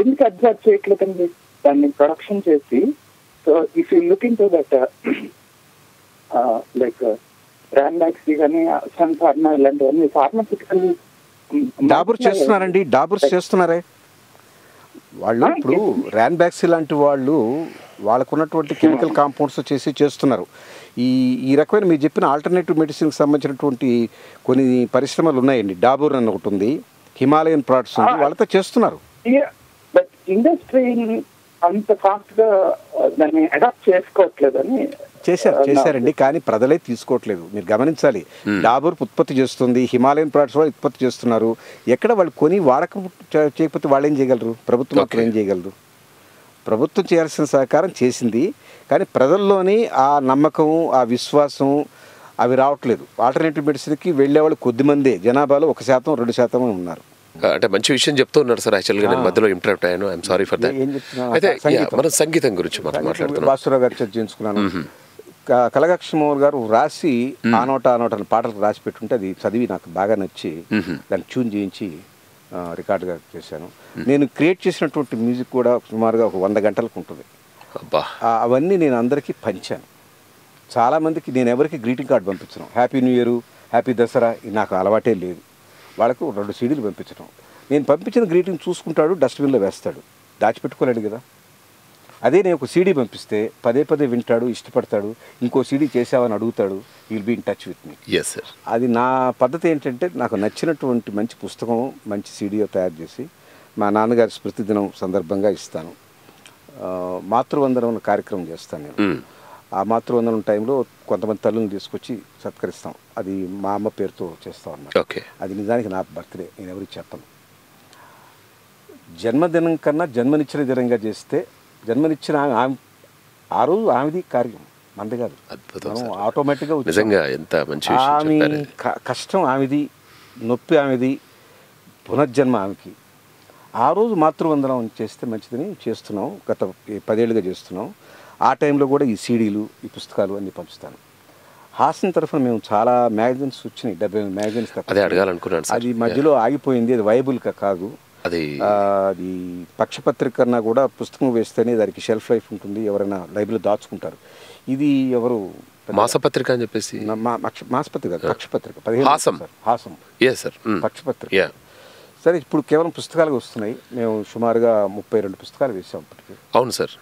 ఎందుకు అబ్జర్వ్ చేయట్లేదండి? దాన్ని ప్రొడక్షన్ చేసి so if you looking to that like Ranbaxy కానీ సన్ ఫార్మా ఇలాంటివన్నీ ఫార్మసిటికల్ డాబుర్ చేస్తున్నారండి డాబుర్స్ చేస్తున్నారే. వాళ్ళు ఇప్పుడు ర్యాన్ లాంటి వాళ్ళు వాళ్ళకున్నటువంటి కెమికల్ కాంపౌండ్స్ చేసి చేస్తున్నారు. ఈ ఈ రకమైన మీరు చెప్పిన ఆల్టర్నేటివ్ మెడిసిన్కి సంబంధించినటువంటి కొన్ని పరిశ్రమలు ఉన్నాయండి. డాబూర్ అని ఒకటి ఉంది హిమాలయన్ ప్రోడక్ట్స్ ఉంది. వాళ్ళతో చేస్తున్నారు. బట్ ఇండస్ట్రీ అంత ఫాస్ట్గా దాన్ని అడాప్ట్ చేసుకోవట్లేదని చేశారు చేశారండి. కానీ ప్రజలే తీసుకోవట్లేదు. మీరు గమనించాలి. డాబూర్ ఉత్పత్తి చేస్తుంది హిమాలయన్ ప్రోడక్ట్స్ వాళ్ళు ఉత్పత్తి చేస్తున్నారు. ఎక్కడ వాళ్ళు కొని వాడకం చేయకపోతే వాళ్ళు ఏం చేయగలరు? ప్రభుత్వం మాత్రం ఏం చేయగలరు ప్రభుత్వం చేయాల్సిన సహకారం చేసింది కానీ ప్రజల్లోని ఆ నమ్మకం ఆ విశ్వాసం అవి రావట్లేదు. ఆల్టర్నేటివ్ మెడిసిన్కి వెళ్ళేవాళ్ళు కొద్దిమందే జనాభాలో ఒక శాతం రెండు శాతం ఉన్నారు. అంటే మంచి విషయం చెప్తూ ఉన్నారు సార్ యాక్చువల్గా నేను మధ్యలో ఇంటరప్ట్ అయ్యాను. I'm sorry for that? అయితే మనం సంగీతం గురించి మనం మాట్లాడుతున్నాం. వాసురావు గారు చర్చించుకున్నాను క- కలగక్షమోహన్ గారు రాసి ఆ నోట ఆ నోట అని పాటలు రాసి పెట్టుంటే అది చదివి నాకు బాగా నచ్చి దాన్ని ట్యూన్ చేయించి రికార్డుగా చేశాను. నేను క్రియేట్ చేసినటువంటి మ్యూజిక్ కూడా సుమారుగా ఒక వంద గంటలకు ఉంటుంది. అవన్నీ నేను అందరికీ పంచాను. చాలామందికి నేను ఎవరికి greeting card పంపించను. Happy new year happy Dasara నాకు అలవాటే లేదు. వాళ్ళకు రెండు సీడీలు పంపించడం నేను పంపించిన గ్రీటింగ్ చూసుకుంటాడు డస్ట్బిన్లో వేస్తాడు. దాచిపెట్టుకోలేడు కదా. అదే నేను ఒక సీడీ పంపిస్తే పదే పదే వింటాడు ఇష్టపడతాడు ఇంకో సీడీ చేసావని అడుగుతాడు will be in touch with me yes sir అది నా పద్ధతి ఏంటంటే నాకు నచ్చినటువంటి మంచి పుస్తకం మంచి సీడీయో తయారు చేసి మా నాన్నగారి స్మృతి దినం సందర్భంగా ఇస్తాను. మాతృవందనం కార్యక్రమం చేస్తాను నేను. ఆ మాతృవందనం టైంలో కొంతమంది తల్లులను తీసుకొచ్చి సత్కరిస్తాం. అది మా అమ్మ పేరుతో చేస్తాం అన్నమాట. ఓకే. అది నిజానికి నా బర్త్డే నేను ఎవరికి చెప్పను. జన్మదినం కన్నా జన్మనిచ్చిన దినంగా చేస్తే జన్మనిచ్చిన ఆమె- ఆ రోజు ఆమెది కార్యం మనది కాదు. అద్భుతం. ఆటోమేటిక్గా. నిజంగా ఎంత మంచి ఆమె కష్టం ఆమెది నొప్పి ఆమెది పునర్జన్మ ఆమెకి. ఆ రోజు మాతృవందనం చేస్తే మంచిదని చేస్తున్నాం. గత పదేళ్ళుగా చేస్తున్నాం. ఆ టైంలో కూడా ఈ సీడీలు ఈ పుస్తకాలు అన్ని పంచుతాను హాసన్ తరఫున మేము చాలా మ్యాగజైన్స్ వచ్చినాయి. డెబ్బై మ్యాగజైన్స్ అదే అడగాలనుకున్నాను అది మధ్యలో ఆగిపోయింది. అది వైబుల్ కాదు. అది అది పక్షపత్రిక కన్నా కూడా పుస్తకం వేస్తేనే దానికి షెల్ఫ్ లైఫ్ ఉంటుంది. ఎవరైనా లైబ్రరీలో దాచుకుంటారు. ఇది ఎవరు? మాసపత్రిక అని చెప్పేసి? మాసపత్రిక పక్షపత్రిక. పదిహేను హాసం. సార్, హాసం ఎస్ సార్? పక్షపత్రిక. సరే ఇప్పుడు కేవలం పుస్తకాలు వస్తున్నాయి. మేము సుమారుగా ముప్పై రెండు పుస్తకాలు వేసాం ఇప్పటికి. అవును సార్.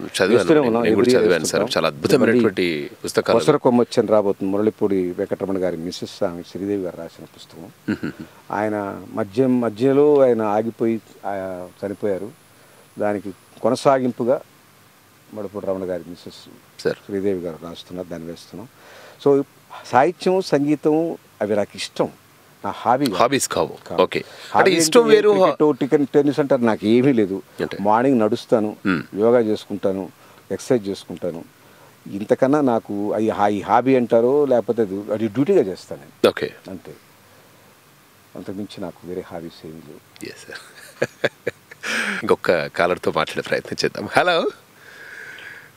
చదివాను. సార్. చాలా అద్భుతమైనటువంటి పుస్తకాలు. వసర కొమ్మొచ్చని రాబోతుంది మురళిపూడి వెంకటరమణ గారి మిస్సెస్ ఆమె శ్రీదేవి గారు రాసిన పుస్తకం. ఆయన మధ్య మధ్యలో ఆయన ఆగిపోయి చనిపోయారు. దానికి కొనసాగింపుగా మురళిపూడి రమణ గారి మిస్సెస్ సార్. శ్రీదేవి గారు రాస్తున్నారు దాన్ని వేస్తున్నాం. సో సాహిత్యం సంగీతం అవి నాకు ఇష్టం. నా హాబీ హాబీస్ కావు. ఓకే అంటే ఇష్టం వేరు టికెట్ టెన్నిస్ అంటారు నాకు ఏమీ లేదు? మార్నింగ్ నడుస్తాను మ్మ్. యోగా చేసుకుంటాను ఎక్సర్సైజ్ చేసుకుంటాను. ఇంతకన్నా నాకు అవి ఈ హాబీ అంటారో లేకపోతే అది అది డ్యూటీగా చేస్తాను ఓకే అంతే. అంతకుమించి నాకు వేరే హాబీస్ ఏమీ లేవు. <laughs> ఇంకొక కాలర్తో మాట్లాడే ప్రయత్నం చేద్దాం. హలో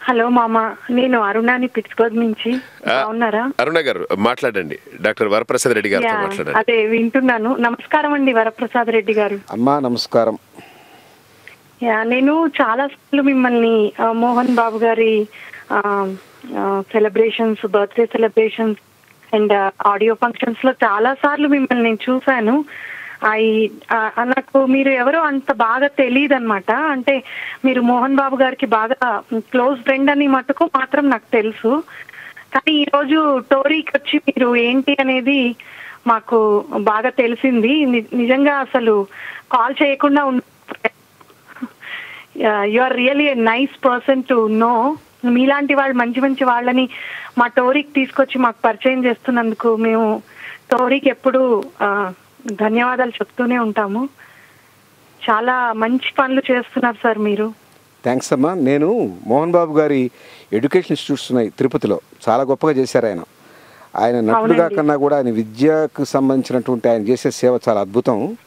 హలో మామ నేను అరుణాని పిట్స్బర్గ్ నుంచి. బాగున్నారా? అరుణ గారు మాట్లాడండి. డాక్టర్ వరప్రసాద్ రెడ్డి మాట్లాడండి. అదే వింటున్నాను. నమస్కారం అండి వరప్రసాద్ రెడ్డి గారు. అమ్మా నమస్కారం. యా నేను చాలా సార్లు మిమ్మల్ని మోహన్ బాబు గారి celebrations birthday celebrations and audio ఫంక్షన్స్లో చాలా సార్లు మిమ్మల్ని నేను చూశాను. నాకు మీరు ఎవరో అంత బాగా తెలియదు అనమాట అంటే మీరు మోహన్ బాబు గారికి బాగా క్లోజ్ ఫ్రెండ్ అని మటుకు మాత్రం నాకు తెలుసు. కానీ ఈ రోజు టోరీకి వచ్చి మీరు ఏంటి అనేది మాకు బాగా తెలిసింది. నిజంగా అసలు కాల్ చేయకుండా you are really nice person to know. మీలాంటి వాళ్ళు మంచి మంచి వాళ్ళని మా టోరీకి తీసుకొచ్చి మాకు పరిచయం చేస్తున్నందుకు మేము టోరీకి ఎప్పుడు ధన్యవాదాలు చెప్తూనే ఉంటాము. చాలా మంచి పనులు చేస్తున్నారు సార్ మీరు. థ్యాంక్స్ అమ్మా. నేను మోహన్ బాబు గారి ఎడ్యుకేషన్ ఇన్స్టిట్యూట్స్ ఉన్నాయి తిరుపతిలో. చాలా గొప్పగా చేశారు ఆయన. ఆయన నటుడుగా. కన్నా కూడా ఆయన విద్యకు సంబంధించినటువంటి ఆయన చేసే సేవ చాలా అద్భుతం.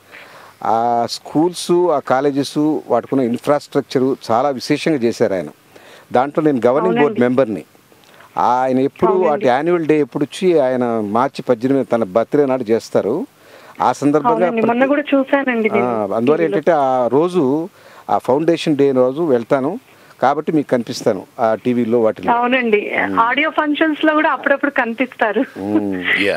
ఆ స్కూల్స్ ఆ కాలేజెస్ వాటికున్న ఇన్ఫ్రాస్ట్రక్చరు చాలా విశేషంగా చేశారు ఆయన. దాంట్లో నేను గవర్నింగ్ బోర్డ్. మెంబర్ని ఆయన ఎప్పుడు. వాటి యాన్యువల్ డే ఎప్పుడు వచ్చి ఆయన మార్చి పద్దెనిమిది తన బర్త్డే నాడు చేస్తారు. ఆ సందర్భంగా మొన్న కూడా చూసానండి అందువల్ల. ఏంటంటే ఆ రోజు ఆ ఫౌండేషన్ డే రోజు వెళ్తాను కాబట్టి మీకు కనిపిస్తాను ఆ టీవీలో వాటిలో. అవునండి. ఆడియో ఫంక్షన్స్లో కూడా అప్పుడప్పుడు కనిపిస్తారు.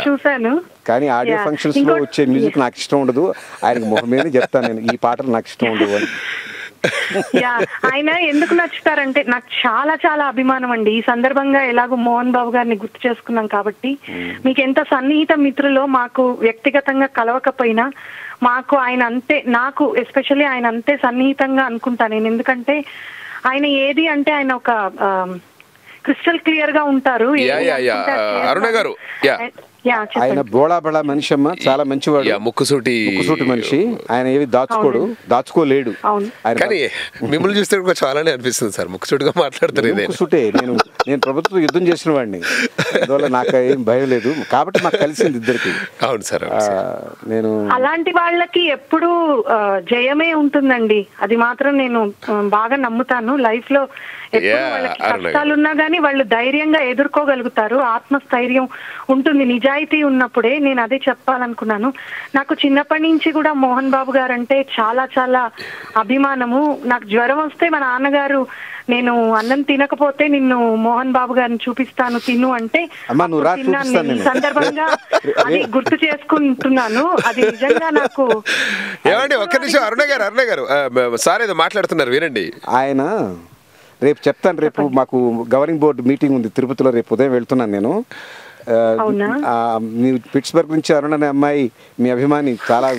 చూసాను కానీ ఆడియో. ఫంక్షన్స్లో వచ్చే మ్యూజిక్ నాకు ఇష్టం ఉండదు. ఆయనకు మొహమేనే చెప్తాను నేను ఈ పాటలు నాకు ఇష్టం ఉండవు అని. <laughs> యా ఆయన ఎందుకు నచ్చుతారంటే నాకు చాలా చాలా అభిమానం అండి. ఈ సందర్భంగా ఎలాగో మోహన్ బాబు గారిని గుర్తు చేసుకున్నాం కాబట్టి మీకు ఎంత సన్నిహిత మిత్రులో మాకు వ్యక్తిగతంగా కలవకపోయినా మాకు ఆయన అంతే నాకు ఎస్పెషల్లీ ఆయన అంతే సన్నిహితంగా అనుకుంటా నేను. ఎందుకంటే ఆయన ఏది అంటే ఆయన ఒక క్రిస్టల్ క్లియర్గా ఉంటారు. అరుణ గారు, ఆయన బోళా బళా మనిషి అమ్మ చాలా మంచివాడు. యా ముక్కుసూటి ముక్కుసూటి మనిషి. ఆయన ఏవి దాచుకోడు దాచుకోలేడు. అవును. ఆయన కానీ మిమ్మల్ని చూస్తే కూడా చాలానే అనిపిస్తుంది సార్ ముక్కుసూటిగా మాట్లాడతారు ముక్కుసూటే నేను నేను ప్రభుత్వం యుద్ధం చేసిన వాడిని. అందువల్ల నాకు ఏం భయం లేదు. కాబట్టి మాకు కలిసింది ఇద్దరికి. అవును సార్ నేను అలాంటి వాళ్ళకి ఎప్పుడు జయమే ఉంటుందండి. అది మాత్రం నేను బాగా నమ్ముతాను. లైఫ్లో ఎప్పుడు వాళ్ళకి అరుణ. కష్టాలున్నా గానీ వాళ్ళు ధైర్యంగా ఎదుర్కోగలుగుతారు. ఆత్మస్థైర్యం ఉంటుంది. నిజాయితీ ఉన్నప్పుడే నేను అదే చెప్పాలనుకున్నాను. నాకు చిన్నప్పటి నుంచి కూడా మోహన్ బాబు గారు అంటే చాలా చాలా అభిమానము. నాకు జ్వరం వస్తే మా నాన్నగారు నేను అన్నం తినకపోతే నిన్ను మోహన్ బాబు గారిని చూపిస్తాను తిను అంటే తిన్నాను. సందర్భంగా <laughs> అది గుర్తు చేసుకుంటున్నాను. అది నిజంగా నాకు ఏమండి ఒక్క నిమిషం అరుణ గారు అరుణ గారు సార్ ఏదో మాట్లాడుతున్నారు వినండి. ఆయన రేపు చెప్తాను. రేపు మాకు గవర్నింగ్ బోర్డు మీటింగ్ ఉంది. తిరుపతిలో రేపు ఉదయం వెళ్తున్నాను నేను. ఆ, అవునా? ఆ, మీ పిట్స్బర్గ్ నుంచి అరుణ అనే అమ్మాయి మీ అభిమాని చాలా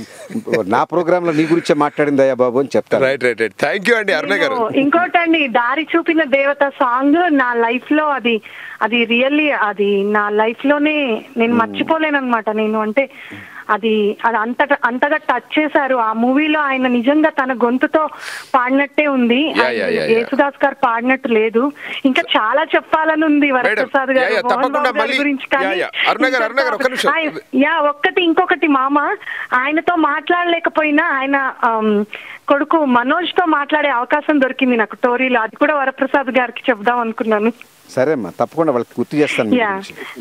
నా ప్రోగ్రామ్లో నీ గురించే మాట్లాడింది అయ్యా బాబు అని చెప్తాను. Right right right thank you అండి అరుణ గారు. ఇంకోటండి దారి చూపిన దేవత సాంగ్ నా లైఫ్లో అది అది రియల్లీ అది నా లైఫ్లోనే నేను మర్చిపోలేను అనమాట నేను అంటే అది అది అంతగా అంతగా టచ్ చేశారు. ఆ మూవీలో ఆయన నిజంగా తన గొంతుతో పాడినట్టే ఉంది. యేసుదాస్ గారు పాడినట్టు లేదు. ఇంకా చాలా చెప్పాలని ఉంది వరప్రసాద్ గారు మోహన్ బాబు గురించి కానీ. యా ఒక్కటి ఇంకొకటి మామ. ఆయనతో మాట్లాడలేకపోయినా ఆయన కొడుకు మనోజ్తో మాట్లాడే అవకాశం దొరికింది నాకు. టోరీలో అది కూడా వరప్రసాద్ గారికి చెప్దాం అనుకున్నాను. సరే అమ్మా తప్పకుండా వాళ్ళకి గుర్తు చేస్తాను.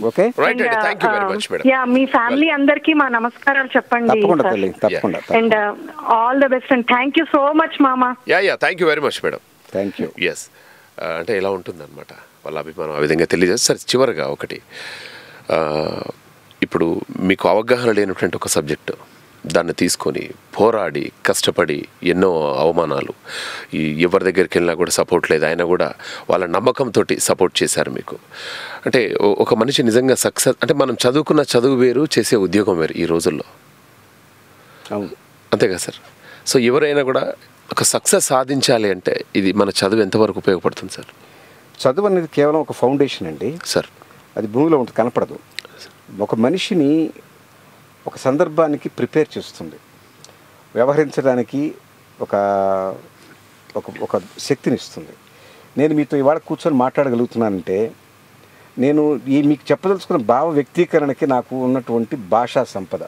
ఓకే రైట్ అండి And, thank you very uh, much madam yeah me family అందరికి మా నమస్కారాలు చెప్పండి తప్పకుండా తల్లి తప్పకుండా and all the best and thank you so much మామ. Yeah yeah thank you very much madam thank you yes అంటే ఇలా ఉంటుందన్నమాట. వాళ్ళ అభిమానం ఆ విధంగా తెలియజేస్తారు సరే చివరిగా ఒకటి. ఆ, ఇప్పుడు మీకు అవగాహన లేనటువంటి ఒక సబ్జెక్టు. దాన్ని తీసుకొని పోరాడి కష్టపడి ఎన్నో అవమానాలు. ఈ ఎవరి దగ్గరికి వెళ్ళినా కూడా సపోర్ట్ లేదు. ఆయన కూడా వాళ్ళ నమ్మకంతో సపోర్ట్ చేశారు మీకు. అంటే ఒక మనిషి నిజంగా సక్సెస్ అంటే మనం చదువుకున్న చదువు వేరు చేసే ఉద్యోగం వేరు ఈ రోజుల్లో. అవును. అంతే కదా సార్? సో ఎవరైనా కూడా ఒక సక్సెస్ సాధించాలి అంటే ఇది మన చదువు ఎంతవరకు ఉపయోగపడుతుంది సార్? చదువు అనేది కేవలం ఒక ఫౌండేషన్ అండి. సార్. అది భూమిలో ఉంటుంది కనపడదు. ఒక మనిషిని ఒక సందర్భానికి ప్రిపేర్ చేస్తుంది. వ్యవహరించడానికి ఒక ఒక ఒక శక్తిని ఇస్తుంది నేను మీతో ఇవాళ కూర్చొని మాట్లాడగలుగుతున్నానంటే నేను ఈ మీకు చెప్పదలుచుకున్న భావ వ్యక్తీకరణకి నాకు ఉన్నటువంటి భాషా సంపద.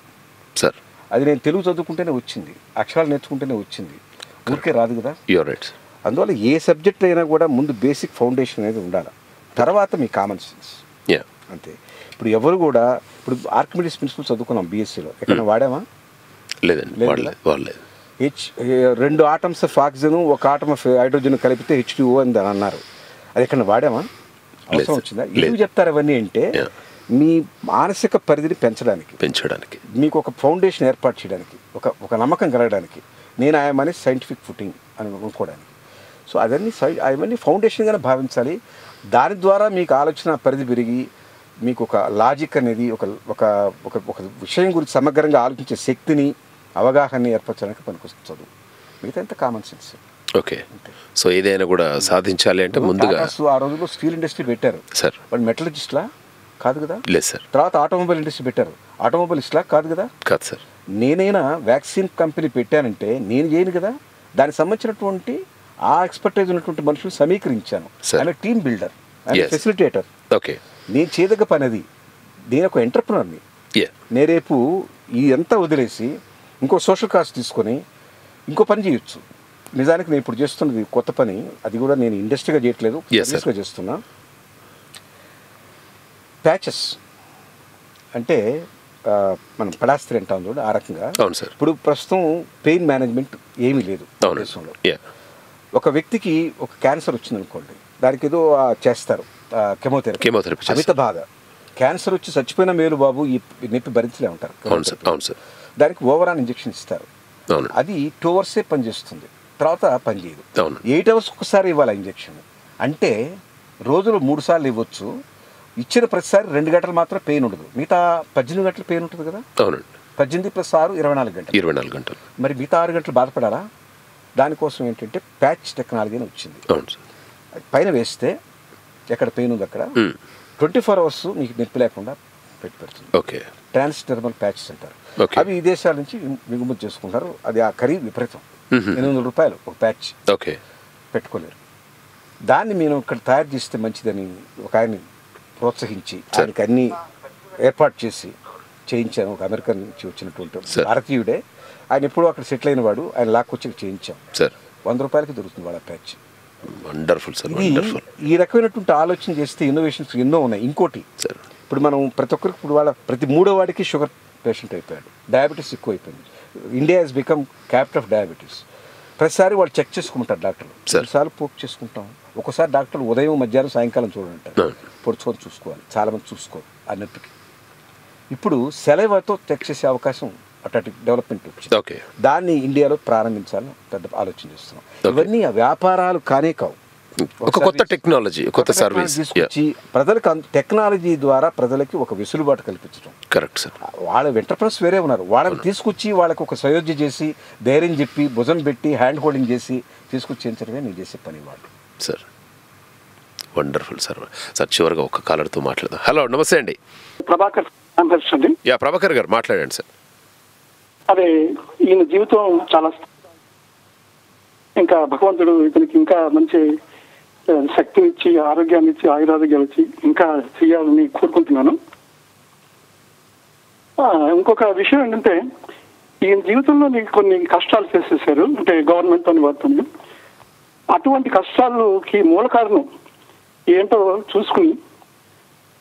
సార్. అది నేను తెలుగు చదువుకుంటేనే వచ్చింది. అక్షరాలు నేర్చుకుంటేనే వచ్చింది. ఊరికే రాదు కదా? యూర్ రైట్ అందువల్ల ఏ సబ్జెక్ట్ అయినా కూడా ముందు బేసిక్ ఫౌండేషన్ అనేది ఉండాలి. తర్వాత మీ కామన్ సెన్స్. యా అంతే. ఇప్పుడు ఎవరు కూడా ఇప్పుడు ఆర్కిమిడిస్ ప్రిన్సిపల్ చదువుకున్నాం బీఎస్సీలో ఎక్కడ వాడామా లేదండి లేదు వాడలేదు. వాడలేదు హెచ్ రెండు ఆటమ్స్ ఆఫ్ ఆక్సిజన్ ఒక ఆటమ్ ఆఫ్ హైడ్రోజన్ కలిపితే హెచ్ టూ అని దాని అన్నారు. అది ఎక్కడ వాడామా అవసరం. వచ్చిందా. ఎందుకు చెప్తారు అవన్నీ అంటే. మీ మానసిక పరిధిని పెంచడానికి పెంచడానికి. మీకు ఒక ఫౌండేషన్ ఏర్పాటు చేయడానికి ఒక ఒక నమ్మకం కలగడానికి నేను ఆయమని సైంటిఫిక్ ఫుటింగ్ అని అనుకోవడానికి. సో అవన్నీ సై అవన్నీ ఫౌండేషన్గానే భావించాలి. దాని ద్వారా మీకు ఆలోచన పరిధి పెరిగి మీకు ఒక లాజిక్ అనేది ఒక ఒక ఒక ఒక విషయం గురించి సమగ్రంగా ఆలోచించే శక్తిని అవగాహనని ఏర్పరచడానికి పనికొస్తుంది మిగతా ఎంత కామన్ సెన్స్ ఓకే. సో ఏదైనా కూడా సాధించాలి అంటే ముందుగా ఆ రోజుల్లో స్టీల్ ఇండస్ట్రీ పెట్టారు. సార్. వాళ్ళు మెటలజిస్ట్లా? కాదు కదా? లేదు సార్. తర్వాత ఆటోమొబైల్ ఇండస్ట్రీ పెట్టారు. ఆటోమొబైలిస్ట్లా? కాదు కదా? కాదు సార్. నేనైనా వ్యాక్సిన్ కంపెనీ పెట్టానంటే నేను చేయను కదా? దానికి సంబంధించినటువంటి ఆ ఎక్స్పర్టైజ్ ఉన్నటువంటి మనుషులు సమీకరించాను. ఆయన టీమ్ బిల్డర్. ఫెసిలిటేటర్ ఓకే నేను చేయదగ్గ పని అది నేను ఒక ఎంటర్ప్రినర్ని నేను రేపు ఈ అంతా వదిలేసి ఇంకో సోషల్ కాస్ట్ తీసుకొని ఇంకో పని చేయొచ్చు. నిజానికి నేను ఇప్పుడు చేస్తున్నది కొత్త పని. అది కూడా నేను ఇండస్ట్రీగా చేయట్లేదు. సర్వీస్గా చేస్తున్నా. ప్యాచెస్ అంటే మనం పడాస్త్రి అంటాం చూడు ఆ రకంగా. ఇప్పుడు ప్రస్తుతం పెయిన్ మేనేజ్మెంట్ ఏమీ లేదు దేశంలో. ఒక వ్యక్తికి ఒక క్యాన్సర్ వచ్చింది అనుకోండి దానికి ఏదో చేస్తారు. కెమోథెరపీ. చేస్తారు. అమిత బాధ. క్యాన్సర్ వచ్చి చచ్చిపోయిన మేలు బాబు ఈ నొప్పి భరించలే ఉంటారు అవును సార్ అవును సార్. దానికి ఓవరాన్ ఇంజెక్షన్ ఇస్తారు. అవును. అది టూ అవర్సే పనిచేస్తుంది. తర్వాత పనిచేయదు అవును. ఎయిట్ అవర్స్ ఒకసారి ఇవ్వాలి ఇంజెక్షన్. అంటే రోజులో మూడు సార్లు ఇవ్వచ్చు. ఇచ్చిన ప్రతిసారి రెండు గంటలు మాత్రం పెయిన్ ఉండదు. మిగతా పద్దెనిమిది గంటలు పెయిన్ ఉంటుంది కదా? అవునండి. పద్దెనిమిది ప్లస్ ఆరు ఇరవై నాలుగు గంటలు. ఇరవై నాలుగు గంటలు. మరి మిగతా ఆరు గంటలు బాధపడాలా? దానికోసం ఏంటంటే ప్యాచ్ టెక్నాలజీ అని వచ్చింది. అవును సార్. పైన వేస్తే ఎక్కడ పెయిన్ ఉంది అక్కడ. ట్వంటీ ఫోర్ అవర్స్ మీకు నొప్పి లేకుండా పెట్టి పెడుతుంది. ఓకే ట్రాన్స్డర్మల్ ప్యాచెస్ అంటారు. అవి ఈ దేశాల నుంచి దిగుమతి చేసుకుంటారు. అది ఆ ఖరీదు విపరీతం. Mhm. ఎనిమిది వందల రూపాయలు ఒక ప్యాచ్ ఓకే పెట్టుకోలేరు. దాన్ని మేము ఇక్కడ తయారు చేస్తే మంచిదని ఒక ఆయన్ని ప్రోత్సహించి ఆయనకి అన్ని ఏర్పాటు చేసి చేయించాను. ఒక అమెరికన్ నుంచి వచ్చినటువంటి. భారతీయుడే. ఆయన ఎప్పుడూ అక్కడ సెటిల్ అయిన వాడు. ఆయన లాక్కొచ్చి చేయించాం. సార్ వంద రూపాయలకి దొరుకుతుంది వాళ్ళ ప్యాచ్ వండర్ఫుల్ సార్ వండర్ఫుల్ ఈ రకమైనటువంటి ఆలోచన చేస్తే ఇన్నోవేషన్స్ ఎన్నో ఉన్నాయి. ఇంకోటి సార్ ఇప్పుడు మనం ప్రతి ఒక్కరికి ఇప్పుడు వాళ్ళ ప్రతి మూడో వాడికి షుగర్ పేషెంట్ అయిపోయాడు. డయాబెటీస్ ఎక్కువ అయిపోయింది India has become capital of diabetes ప్రతిసారి వాళ్ళు చెక్ చేసుకుంటారు డాక్టర్లు. ప్రతిసారి పోక్ చేసుకుంటాం. ఒకసారి డాక్టర్లు ఉదయం మధ్యాహ్నం సాయంకాలం చూడంటారు అవును. పొడుచుకొని చూసుకోవాలి. చాలా మంది చూసుకోరు. ఆ నొప్పికి. ఇప్పుడు సెలవుతో చెక్ చేసే అవకాశం అట్లాంటి డెవలప్మెంట్ వచ్చింది. ఓకే. దాన్ని ఇండియాలో ప్రారంభించాలని పెద్ద ఆలోచన చేస్తున్నాం. ఇవన్నీ ఆ వ్యాపారాలు కానే కావు. ఒక కొత్త టెక్నాలజీ కొత్త సర్వీస్. తీసుకొచ్చి ప్రజలకు టెక్నాలజీ ద్వారా ప్రజలకి ఒక వెసులుబాటు కల్పించడం. కరెక్ట్ సార్ వాళ్ళ ఎంటర్ప్రెస్ వేరే ఉన్నారు. వాళ్ళని తీసుకొచ్చి వాళ్ళకి ఒక సయోధ్య చేసి ధైర్యం చెప్పి భుజం పెట్టి హ్యాండ్ హోల్డింగ్ చేసి తీసుకొచ్చి చేయించడమే నేను చేసే పని వాళ్ళు. సార్ వండర్ఫుల్ సార్ సార్ చివరిగా ఒక కాలర్తో మాట్లాడదాం. హలో నమస్తే అండి. ప్రభాకర్ యా ప్రభాకర్ గారు మాట్లాడండి సార్ అదే ఈయన జీవితం చాలా ఇంకా భగవంతుడు ఇతనికి ఇంకా మంచి శక్తిని ఇచ్చి ఆరోగ్యాన్ని ఇచ్చి ఆయురారోగ్యాలు ఇచ్చి ఇంకా చేయాలని కోరుకుంటున్నాను. ఇంకొక విషయం ఏంటంటే ఈయన జీవితంలో నీకు కొన్ని కష్టాలు చేశారు అంటే గవర్నమెంట్ అని వాడుతుంది అటువంటి కష్టాలకి మూల కారణం ఏంటో చూసుకుని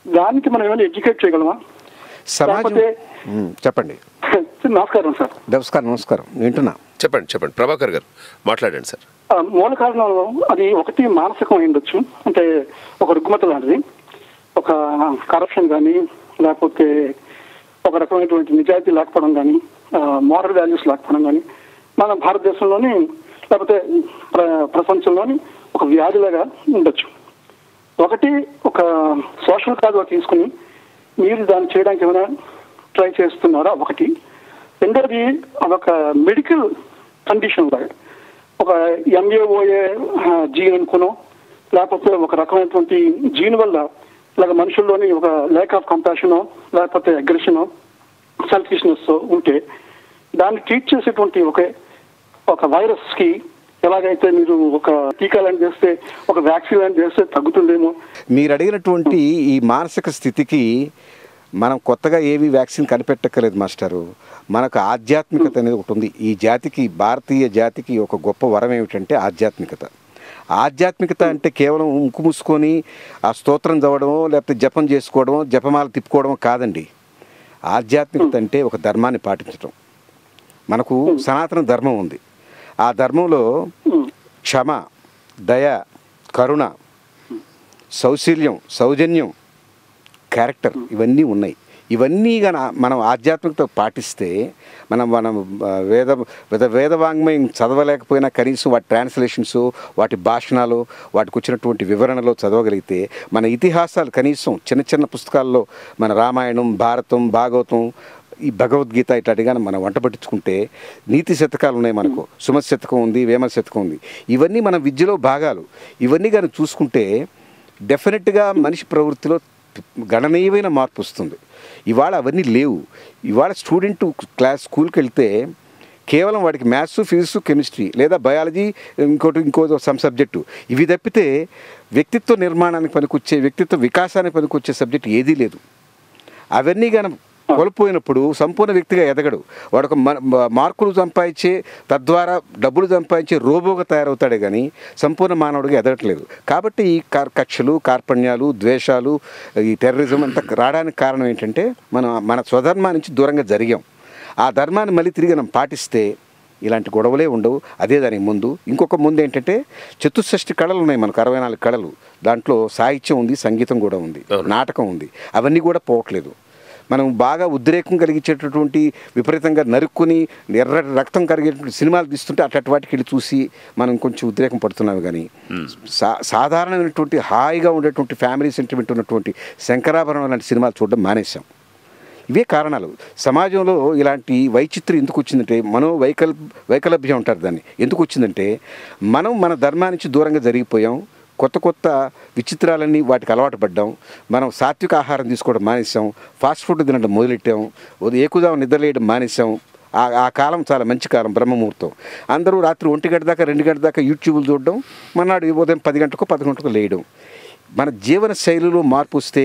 దానికి మనం ఏమైనా ఎడ్యుకేట్ చేయగలమా? సమాజం చెప్పండి. <laughs> నమస్కారం సార్. నమస్కారం నమస్కారం. వింటున్నా? చెప్పండి చెప్పండి. ప్రభాకర్ గారు మాట్లాడండి సార్. మూల కారణంలో అది ఒకటి మానసికం అయి ఉండొచ్చు. అంటే ఒక రుగ్మత లాంటిది. ఒక కరప్షన్ కానీ లేకపోతే ఒక రకమైనటువంటి నిజాయితీ లేకపోవడం కానీ మోరల్ వాల్యూస్ లేకపోవడం కానీ మన భారతదేశంలోని లేకపోతే ప్ర ప్రపంచంలోని ఒక వ్యాధిలాగా ఉండొచ్చు. ఒకటి ఒక సోషల్ కాజ్గా తీసుకుని మీరు దాన్ని చేయడానికి ఏమైనా ట్రై చేస్తున్నారా ఒకటి. రెండోది అదొక మెడికల్ కండిషన్ లాగా. ఒక ఎంఏఓఏ జీన్ అనుకునో లేకపోతే ఒక రకమైనటువంటి జీన్ వల్ల ఇలాగ మనుషుల్లోని ఒక ల్యాక్ ఆఫ్ కంపాషనో లేకపోతే అగ్రెషనో సెల్ఫిష్నెస్ ఉంటే దాన్ని ట్రీట్ చేసేటువంటి ఒక ఒక వైరస్కి ఎలాగైతే మీరు ఒక టీకా లాంటి చేస్తే ఒక వ్యాక్సిన్ లాంటి చేస్తే తగ్గుతుందేమో. మీరు అడిగినటువంటి ఈ మానసిక స్థితికి మనం కొత్తగా ఏవి వ్యాక్సిన్ కనిపెట్టక్కర్లేదు మాస్టారు. మనకు ఆధ్యాత్మికత అనేది ఒకటి ఉంది. ఈ జాతికి భారతీయ జాతికి ఒక గొప్ప వరం ఏమిటంటే ఆధ్యాత్మికత. ఆధ్యాత్మికత అంటే కేవలం ఉంకు మూసుకొని ఆ స్తోత్రం చదవడమో లేకపోతే జపం చేసుకోవడమో జపమాల తిప్పుకోవడమో కాదండి. ఆధ్యాత్మికత అంటే ఒక ధర్మాన్ని పాటించడం మనకు సనాతన ధర్మం ఉంది. ఆ ధర్మంలో క్షమ దయ కరుణ సౌశీల్యం సౌజన్యం క్యారెక్టర్ ఇవన్నీ ఉన్నాయి. ఇవన్నీ గన మనం ఆధ్యాత్మికత పాటిస్తే మనం మనం వేద వేద వేదవాంగ్మయం చదవలేకపోయినా కనీసం వాటి ట్రాన్స్లేషన్స్ వాటి భాషణాలు వాటికి వచ్చినటువంటి వివరణలో చదవగలిగితే మన ఇతిహాసాలు కనీసం చిన్న చిన్న పుస్తకాల్లో మన రామాయణం భారతం భాగవతం ఈ భగవద్గీత ఇట్లాంటిగా మనం వంట పట్టించుకుంటే నీతి శతకాలు ఉన్నాయి మనకు. సుమతి శతకం ఉంది వేమ శతకం ఉంది. ఇవన్నీ మన విద్యలో భాగాలు. ఇవన్నీ కానీ చూసుకుంటే డెఫినెట్గా మనిషి ప్రవృత్తిలో గణనీయమైన మార్పు వస్తుంది. ఇవాళ అవన్నీ లేవు. ఇవాళ స్టూడెంట్ క్లాస్ స్కూల్కి వెళ్తే కేవలం వాడికి మ్యాథ్స్ ఫిజిక్స్ కెమిస్ట్రీ లేదా బయాలజీ ఇంకోటి ఇంకో సమ్ సబ్జెక్టు ఇవి తప్పితే వ్యక్తిత్వ నిర్మాణానికి పనికొచ్చే వ్యక్తిత్వ వికాసానికి పనికొచ్చే సబ్జెక్ట్ ఏదీ లేదు. అవన్నీ కానీ కోల్పోయినప్పుడు సంపూర్ణ వ్యక్తిగా ఎదగడు. వాడు ఒక మార్కులు సంపాదించే తద్వారా డబ్బులు సంపాదించే రోబోగా తయారవుతాడే కానీ సంపూర్ణ మానవుడిగా ఎదగట్లేదు. కాబట్టి ఈ కార్ కక్షలు కార్పణ్యాలు ద్వేషాలు ఈ టెర్రరిజం అంతా రావడానికి కారణం ఏంటంటే మనం మన స్వధర్మా నుంచి దూరంగా జరిగాం. ఆ ధర్మాన్ని మళ్ళీ తిరిగి మనం పాటిస్తే ఇలాంటి గొడవలే ఉండవు. అదే దానికి ముందు. ఇంకొక ముందు ఏంటంటే చతుషష్టి కళలు ఉన్నాయి మనకు అరవై నాలుగు కళలు. దాంట్లో సాహిత్యం ఉంది సంగీతం కూడా ఉంది నాటకం ఉంది. అవన్నీ కూడా పోవట్లేదు. మనం బాగా ఉద్రేకం కలిగించేటటువంటి విపరీతంగా నరుక్కుని ఎర్ర రక్తం కరిగేటువంటి సినిమాలు తీస్తుంటే అట్లాంటి వాటికి వెళ్ళి చూసి మనం కొంచెం ఉద్రేకం పడుతున్నాం కానీ సా సాధారణమైనటువంటి హాయిగా ఉండేటువంటి ఫ్యామిలీ సెంటిమెంట్ ఉన్నటువంటి శంకరాభరణం లాంటి సినిమాలు చూడడం మానేశాం. ఇవే కారణాలు. సమాజంలో ఇలాంటి వైచిత్రం ఎందుకు వచ్చిందంటే మనో వైకల్ వైకలభ్యం అంటారు దాన్ని. ఎందుకు వచ్చిందంటే మనం మన ధర్మానికి దూరంగా జరిగిపోయాం. కొత్త కొత్త విచిత్రాలన్నీ వాటికి అలవాటు పడ్డాం. మనం సాత్విక ఆహారం తీసుకోవడం మానేసాం ఫాస్ట్ ఫుడ్ తినడం మొదలెట్టాం. ఉదయం ఎక్కువగా నిద్రలేయడం మానేసాం ఆ ఆ కాలం చాలా మంచి కాలం బ్రహ్మముహూర్తం. అందరూ రాత్రి ఒంటి గంట దాకా రెండు గంట దాకా యూట్యూబ్లు చూడడం మన్నాడు ఉదయం పది గంటకు పది గంటకు లేయడం. మన జీవన శైలిలో మార్పు వస్తే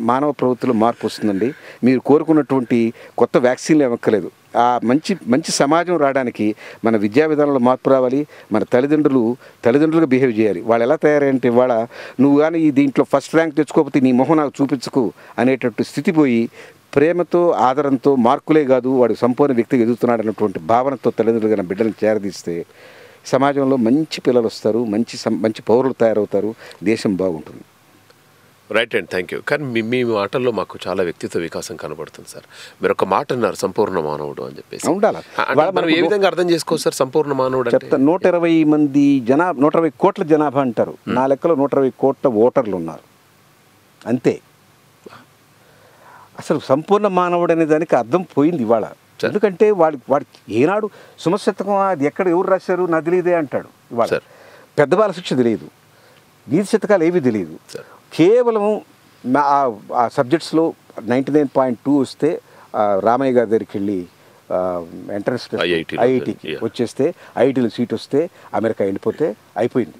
మానవ ప్రవృత్తిలో మార్పు వస్తుందండి. మీరు కోరుకున్నటువంటి కొత్త వ్యాక్సిన్లు ఇవ్వక్కలేదు ఆ మంచి మంచి సమాజం రావడానికి మన విద్యా విధానంలో మార్పు రావాలి. మన తల్లిదండ్రులు తల్లిదండ్రులుగా బిహేవ్ చేయాలి. వాళ్ళు ఎలా తయారంటే ఇవాళ నువ్వు కానీ ఈ దీంట్లో ఫస్ట్ ర్యాంక్ తెచ్చుకోకపోతే నీ మొహం నాకు చూపించకు అనేటట్టు స్థితి పోయి ప్రేమతో ఆదరంతో మార్కులే కాదు వాడు సంపూర్ణ వ్యక్తిగా ఎదుగుతున్నాడు అన్నటువంటి భావనతో తల్లిదండ్రులుగా నా బిడ్డలను చేరదీస్తే సమాజంలో మంచి పిల్లలు వస్తారు. మంచి సం- మంచి పౌరులు తయారవుతారు. దేశం బాగుంటుంది. రైట్ అండ్ థ్యాంక్ యూ కానీ మీ మీ మాటల్లో మాకు చాలా వ్యక్తిత్వ వికాసం కనబడుతుంది సార్. మీరు ఒక మాట అన్నారు సంపూర్ణ మానవుడు అని చెప్పేసి. ఉండాలి. మనం ఏ విధంగా అర్థం చేసుకోవచ్చు సార్ సంపూర్ణ మానవుడు అంటే? చెప్తా నూట ఇరవై మంది జనాభా నూట ఇరవై కోట్ల జనాభా అంటారు. నా లెక్కలో నూట ఇరవై కోట్ల ఓటర్లు ఉన్నారు. అంతే. అసలు సంపూర్ణ మానవుడు అనే దానికి అర్థం పోయింది ఇవాళ. ఎందుకంటే వాడి వాడి ఏనాడు సుమశతకం అది ఎక్కడ ఎవరు రాశారు నాకు తెలియదే అంటాడు ఇవాళ. సరే. పెద్ద బాల శిక్ష తెలియదు. నీతి శతకాలు ఏవి తెలియదు. సరే. కేవలం మా- ఆ- సబ్జెక్ట్స్లో నైంటీ నైన్ పాయింట్ టూ వస్తే రామయ్య గారి దగ్గరికి వెళ్ళి ఎంట్రన్స్ ఐఐటికి. వచ్చేస్తే ఐఐటీలో సీట్ వస్తే అమెరికా వెళ్ళిపోతే అయిపోయింది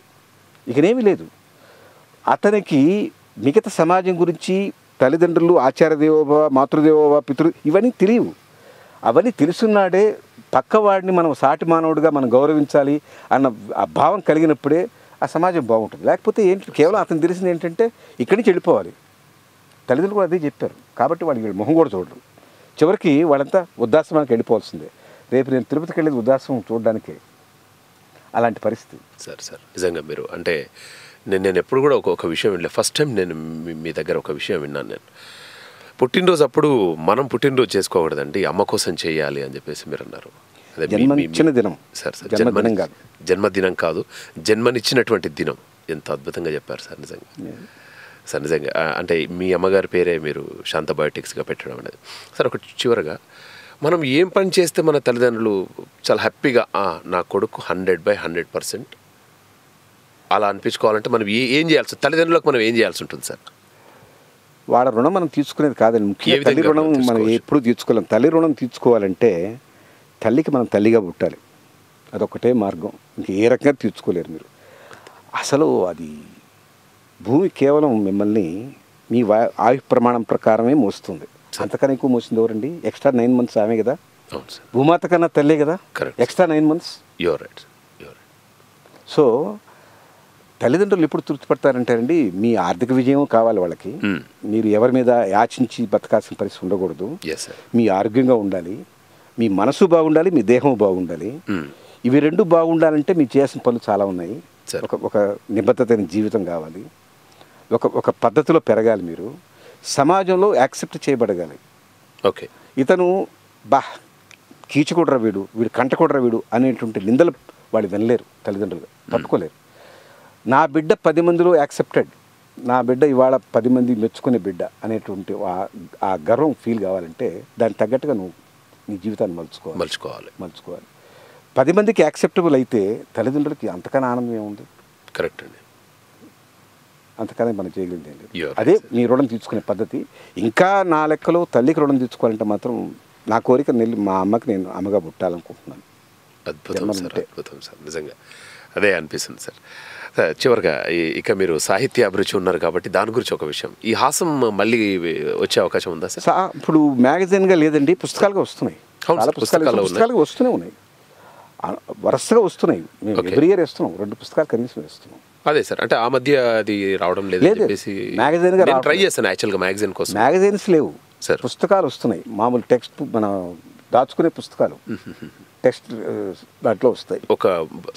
ఇకనేమీ లేదు అతనికి మిగతా సమాజం గురించి తల్లిదండ్రులు ఆచార్య దేవోభవ మాతృదేవోభవ పితృ ఇవన్నీ తెలియవు అవన్నీ తెలుసున్నాడే పక్కవాడిని మనం సాటి మానవుడిగా మనం గౌరవించాలి అన్న ఆ భావం కలిగినప్పుడే ఆ సమాజం బాగుంటుంది. లేకపోతే ఏంటి కేవలం అతను తెలిసింది ఏంటంటే ఇక్కడి నుంచి వెళ్ళిపోవాలి. తల్లిదండ్రులు కూడా అదే చెప్పారు. కాబట్టి వాళ్ళు వీళ్ళ మొహం కూడా చూడరు. చివరికి వాళ్ళంతా ఉద్దాసమానికి వెళ్ళిపోవాల్సిందే. రేపు నేను తిరుపతికి వెళ్ళేది ఉద్దాసం చూడడానికే. అలాంటి పరిస్థితి. సార్ సార్ నిజంగా మీరు అంటే నేను నేను ఎప్పుడు కూడా ఒక విషయం వినలే ఫస్ట్ టైం నేను మీ- దగ్గర ఒక విషయం విన్నాను నేను. పుట్టినరోజు అప్పుడు మనం పుట్టినరోజు చేసుకోకూడదండి. అమ్మ కోసం చేయాలి అని చెప్పేసి మీరు అన్నారు. జన్మనిచ్చిన దినం. సార్ సార్ జన్మదినం కాదు. జన్మదినం కాదు జన్మనిచ్చినటువంటి దినం. ఎంత అద్భుతంగా చెప్పారు సార్ నిజంగా. సార్ నిజంగా అంటే మీ అమ్మగారి పేరే మీరు శాంత బయోటిక్స్గా పెట్టడం అనేది. సార్ ఒక చివరగా మనం ఏం పని చేస్తే మన తల్లిదండ్రులు చాలా హ్యాపీగా "ఆ, నా కొడుకు హండ్రెడ్ బై హండ్రెడ్ పర్సెంట్ అలా అనిపించుకోవాలంటే మనం ఏ ఏం చేయాల్సి తల్లిదండ్రులకు మనం ఏం చేయాల్సి ఉంటుంది సార్? వాళ్ళ రుణం మనం తీసుకునేది కాదండి. ముఖ్యంగా తల్లి రుణం మనం? ఎప్పుడు తీర్చుకోలేం తల్లి రుణం తీర్చుకోవాలంటే తల్లికి మనం తల్లిగా పుట్టాలి. అదొక్కటే మార్గం. ఇంక ఏ రకంగా తీర్చుకోలేరు మీరు. అసలు అది భూమి కేవలం మిమ్మల్ని మీ ఆయు ప్రమాణం ప్రకారమే మోస్తుంది. అంతకన్నా ఎక్కువ మోసింది ఎవరండి? ఎక్స్ట్రా నైన్ మంత్స్ ఆమె కదా? అవును సార్. భూమాత కన్నా తల్లే కదా. Extra nine months? You're right you're so తల్లిదండ్రులు ఎప్పుడు తృప్తిపడతారంటారండి? మీ ఆర్థిక విజయం కావాలి వాళ్ళకి. Hmm. మీరు ఎవరి మీద యాచించి బతకాల్సిన పరిస్థితి ఉండకూడదు. మీ ఆరోగ్యంగా ఉండాలి. మీ మనసు బాగుండాలి మీ దేహం బాగుండాలి. ఇవి రెండు బాగుండాలంటే మీరు చేయాల్సిన పనులు చాలా ఉన్నాయి. ఒక ఒక నిబద్ధతైన జీవితం కావాలి. ఒక ఒక పద్ధతిలో పెరగాలి మీరు. సమాజంలో యాక్సెప్ట్ చేయబడగాలి. ఓకే. ఇతను బా కీచుకుడ్రా వీడు వీడు కంటకుడ్రా వీడు అనేటువంటి నిందలు వాళ్ళు వినలేరు తల్లిదండ్రులు పట్టుకోలేరు నా బిడ్డ పది మందిలో యాక్సెప్టెడ్. నా బిడ్డ ఇవాళ పది మంది మెచ్చుకునే బిడ్డ అనేటువంటి ఆ గర్వం ఫీల్ కావాలంటే దానికి తగ్గట్టుగా నువ్వు నీ జీవితాన్ని మలుచుకోవాలి. మలుచుకోవాలి. మలుచుకోవాలి. పది మందికి యాక్సెప్టబుల్ అయితే తల్లిదండ్రులకి అంతకన్నా ఆనందం ఏముంది? కరెక్ట్ అండి. అంతకన్నా మనం చేయగలిగింది అదే. నీ రుణం తీర్చుకునే పద్ధతి. ఇంకా నా లెక్కలో తల్లికి రుణం తీర్చుకోవాలంటే మాత్రం నా కోరిక నెల్లి మా అమ్మకి నేను అమ్మగా పుట్టాలనుకుంటున్నాను. అద్భుతం సార్. అద్భుతం సార్ నిజంగా. అదే అనిపిస్తుంది సార్. చివరిగా ఇక మీరు సాహిత్య అభిరుచి ఉన్నారు కాబట్టి దాని గురించి ఒక విషయం. ఈ హాసం మళ్ళీ వచ్చే అవకాశం ఉందా సార్? ఇప్పుడు మ్యాగజైన్గా లేదండి పుస్తకాలుగా వస్తున్నాయి. పుస్తకాలు. పుస్తకాలుగా వస్తూనే ఉన్నాయి. వరుసగా వస్తున్నాయి. మేము. ఎవ్రీ ఇయర్ వేస్తున్నాం రెండు పుస్తకాలు కనీసం వేస్తున్నాం. అదే సార్ అంటే ఆ మధ్య అది రావడం లేదు. చెప్పేసి రావడం ట్రై. చేశాను యాక్చువల్గా మ్యాగజైన్ కోసం. మ్యాగజైన్స్ లేవు. సార్. పుస్తకాలు వస్తున్నాయి. మామూలు టెక్స్ట్ మన దాచుకునే పుస్తకాలు. టెక్స్ట్ దాంట్లో వస్తాయి. ఒక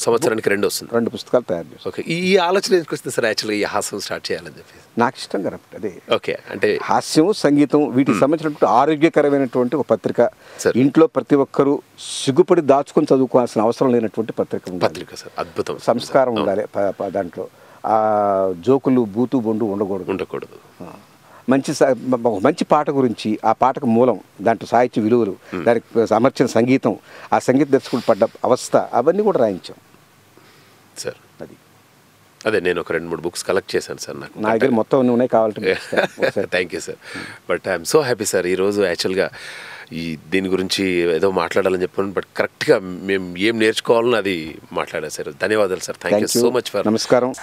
సంవత్సరానికి రెండు వస్తుంది. రెండు పుస్తకాలు తయారు చేస్తాం ఓకే ఈ ఆలోచన ఎందుకు వస్తుంది సార్? యాక్చువల్గా ఈ హాసం స్టార్ట్ చేయాలని చెప్పేసి. నాకు ఇష్టం కదా అదే. ఓకే అంటే హాస్యం సంగీతం వీటికి సంబంధించినటువంటి ఆరోగ్యకరమైనటువంటి ఒక పత్రిక. ఇంట్లో ప్రతి ఒక్కరూ సిగ్గుపడి దాచుకొని చదువుకోవాల్సిన అవసరం లేనటువంటి పత్రిక పత్రిక సార్ అద్భుతం. సంస్కారం. ఉండాలి దాంట్లో. ఆ జోకులు బూతు బొండు ఉండకూడదు. ఉండకూడదు. మంచి మంచి పాట గురించి ఆ పాటకు మూలం దాంట్లో సాహిత్య విలువలు దానికి అమర్చిన సంగీతం ఆ సంగీత దర్శకుడు పడ్డ అవస్థ అవన్నీ కూడా రాయించాం. సార్. అది. అదే నేను ఒక రెండు మూడు బుక్స్ కలెక్ట్ చేశాను సార్ నాకు. నా దగ్గర మొత్తం అన్నీ ఉన్నాయి కావాలంటే. Thank you sir but I'm so happy sir ఈరోజు యాక్చువల్గా ఈ దీని గురించి ఏదో మాట్లాడాలని చెప్పాను బట్ కరెక్ట్గా మేము ఏం నేర్చుకోవాలని అది మాట్లాడారు సార్ ధన్యవాదాలు sir thank you. So much for నమస్కారం.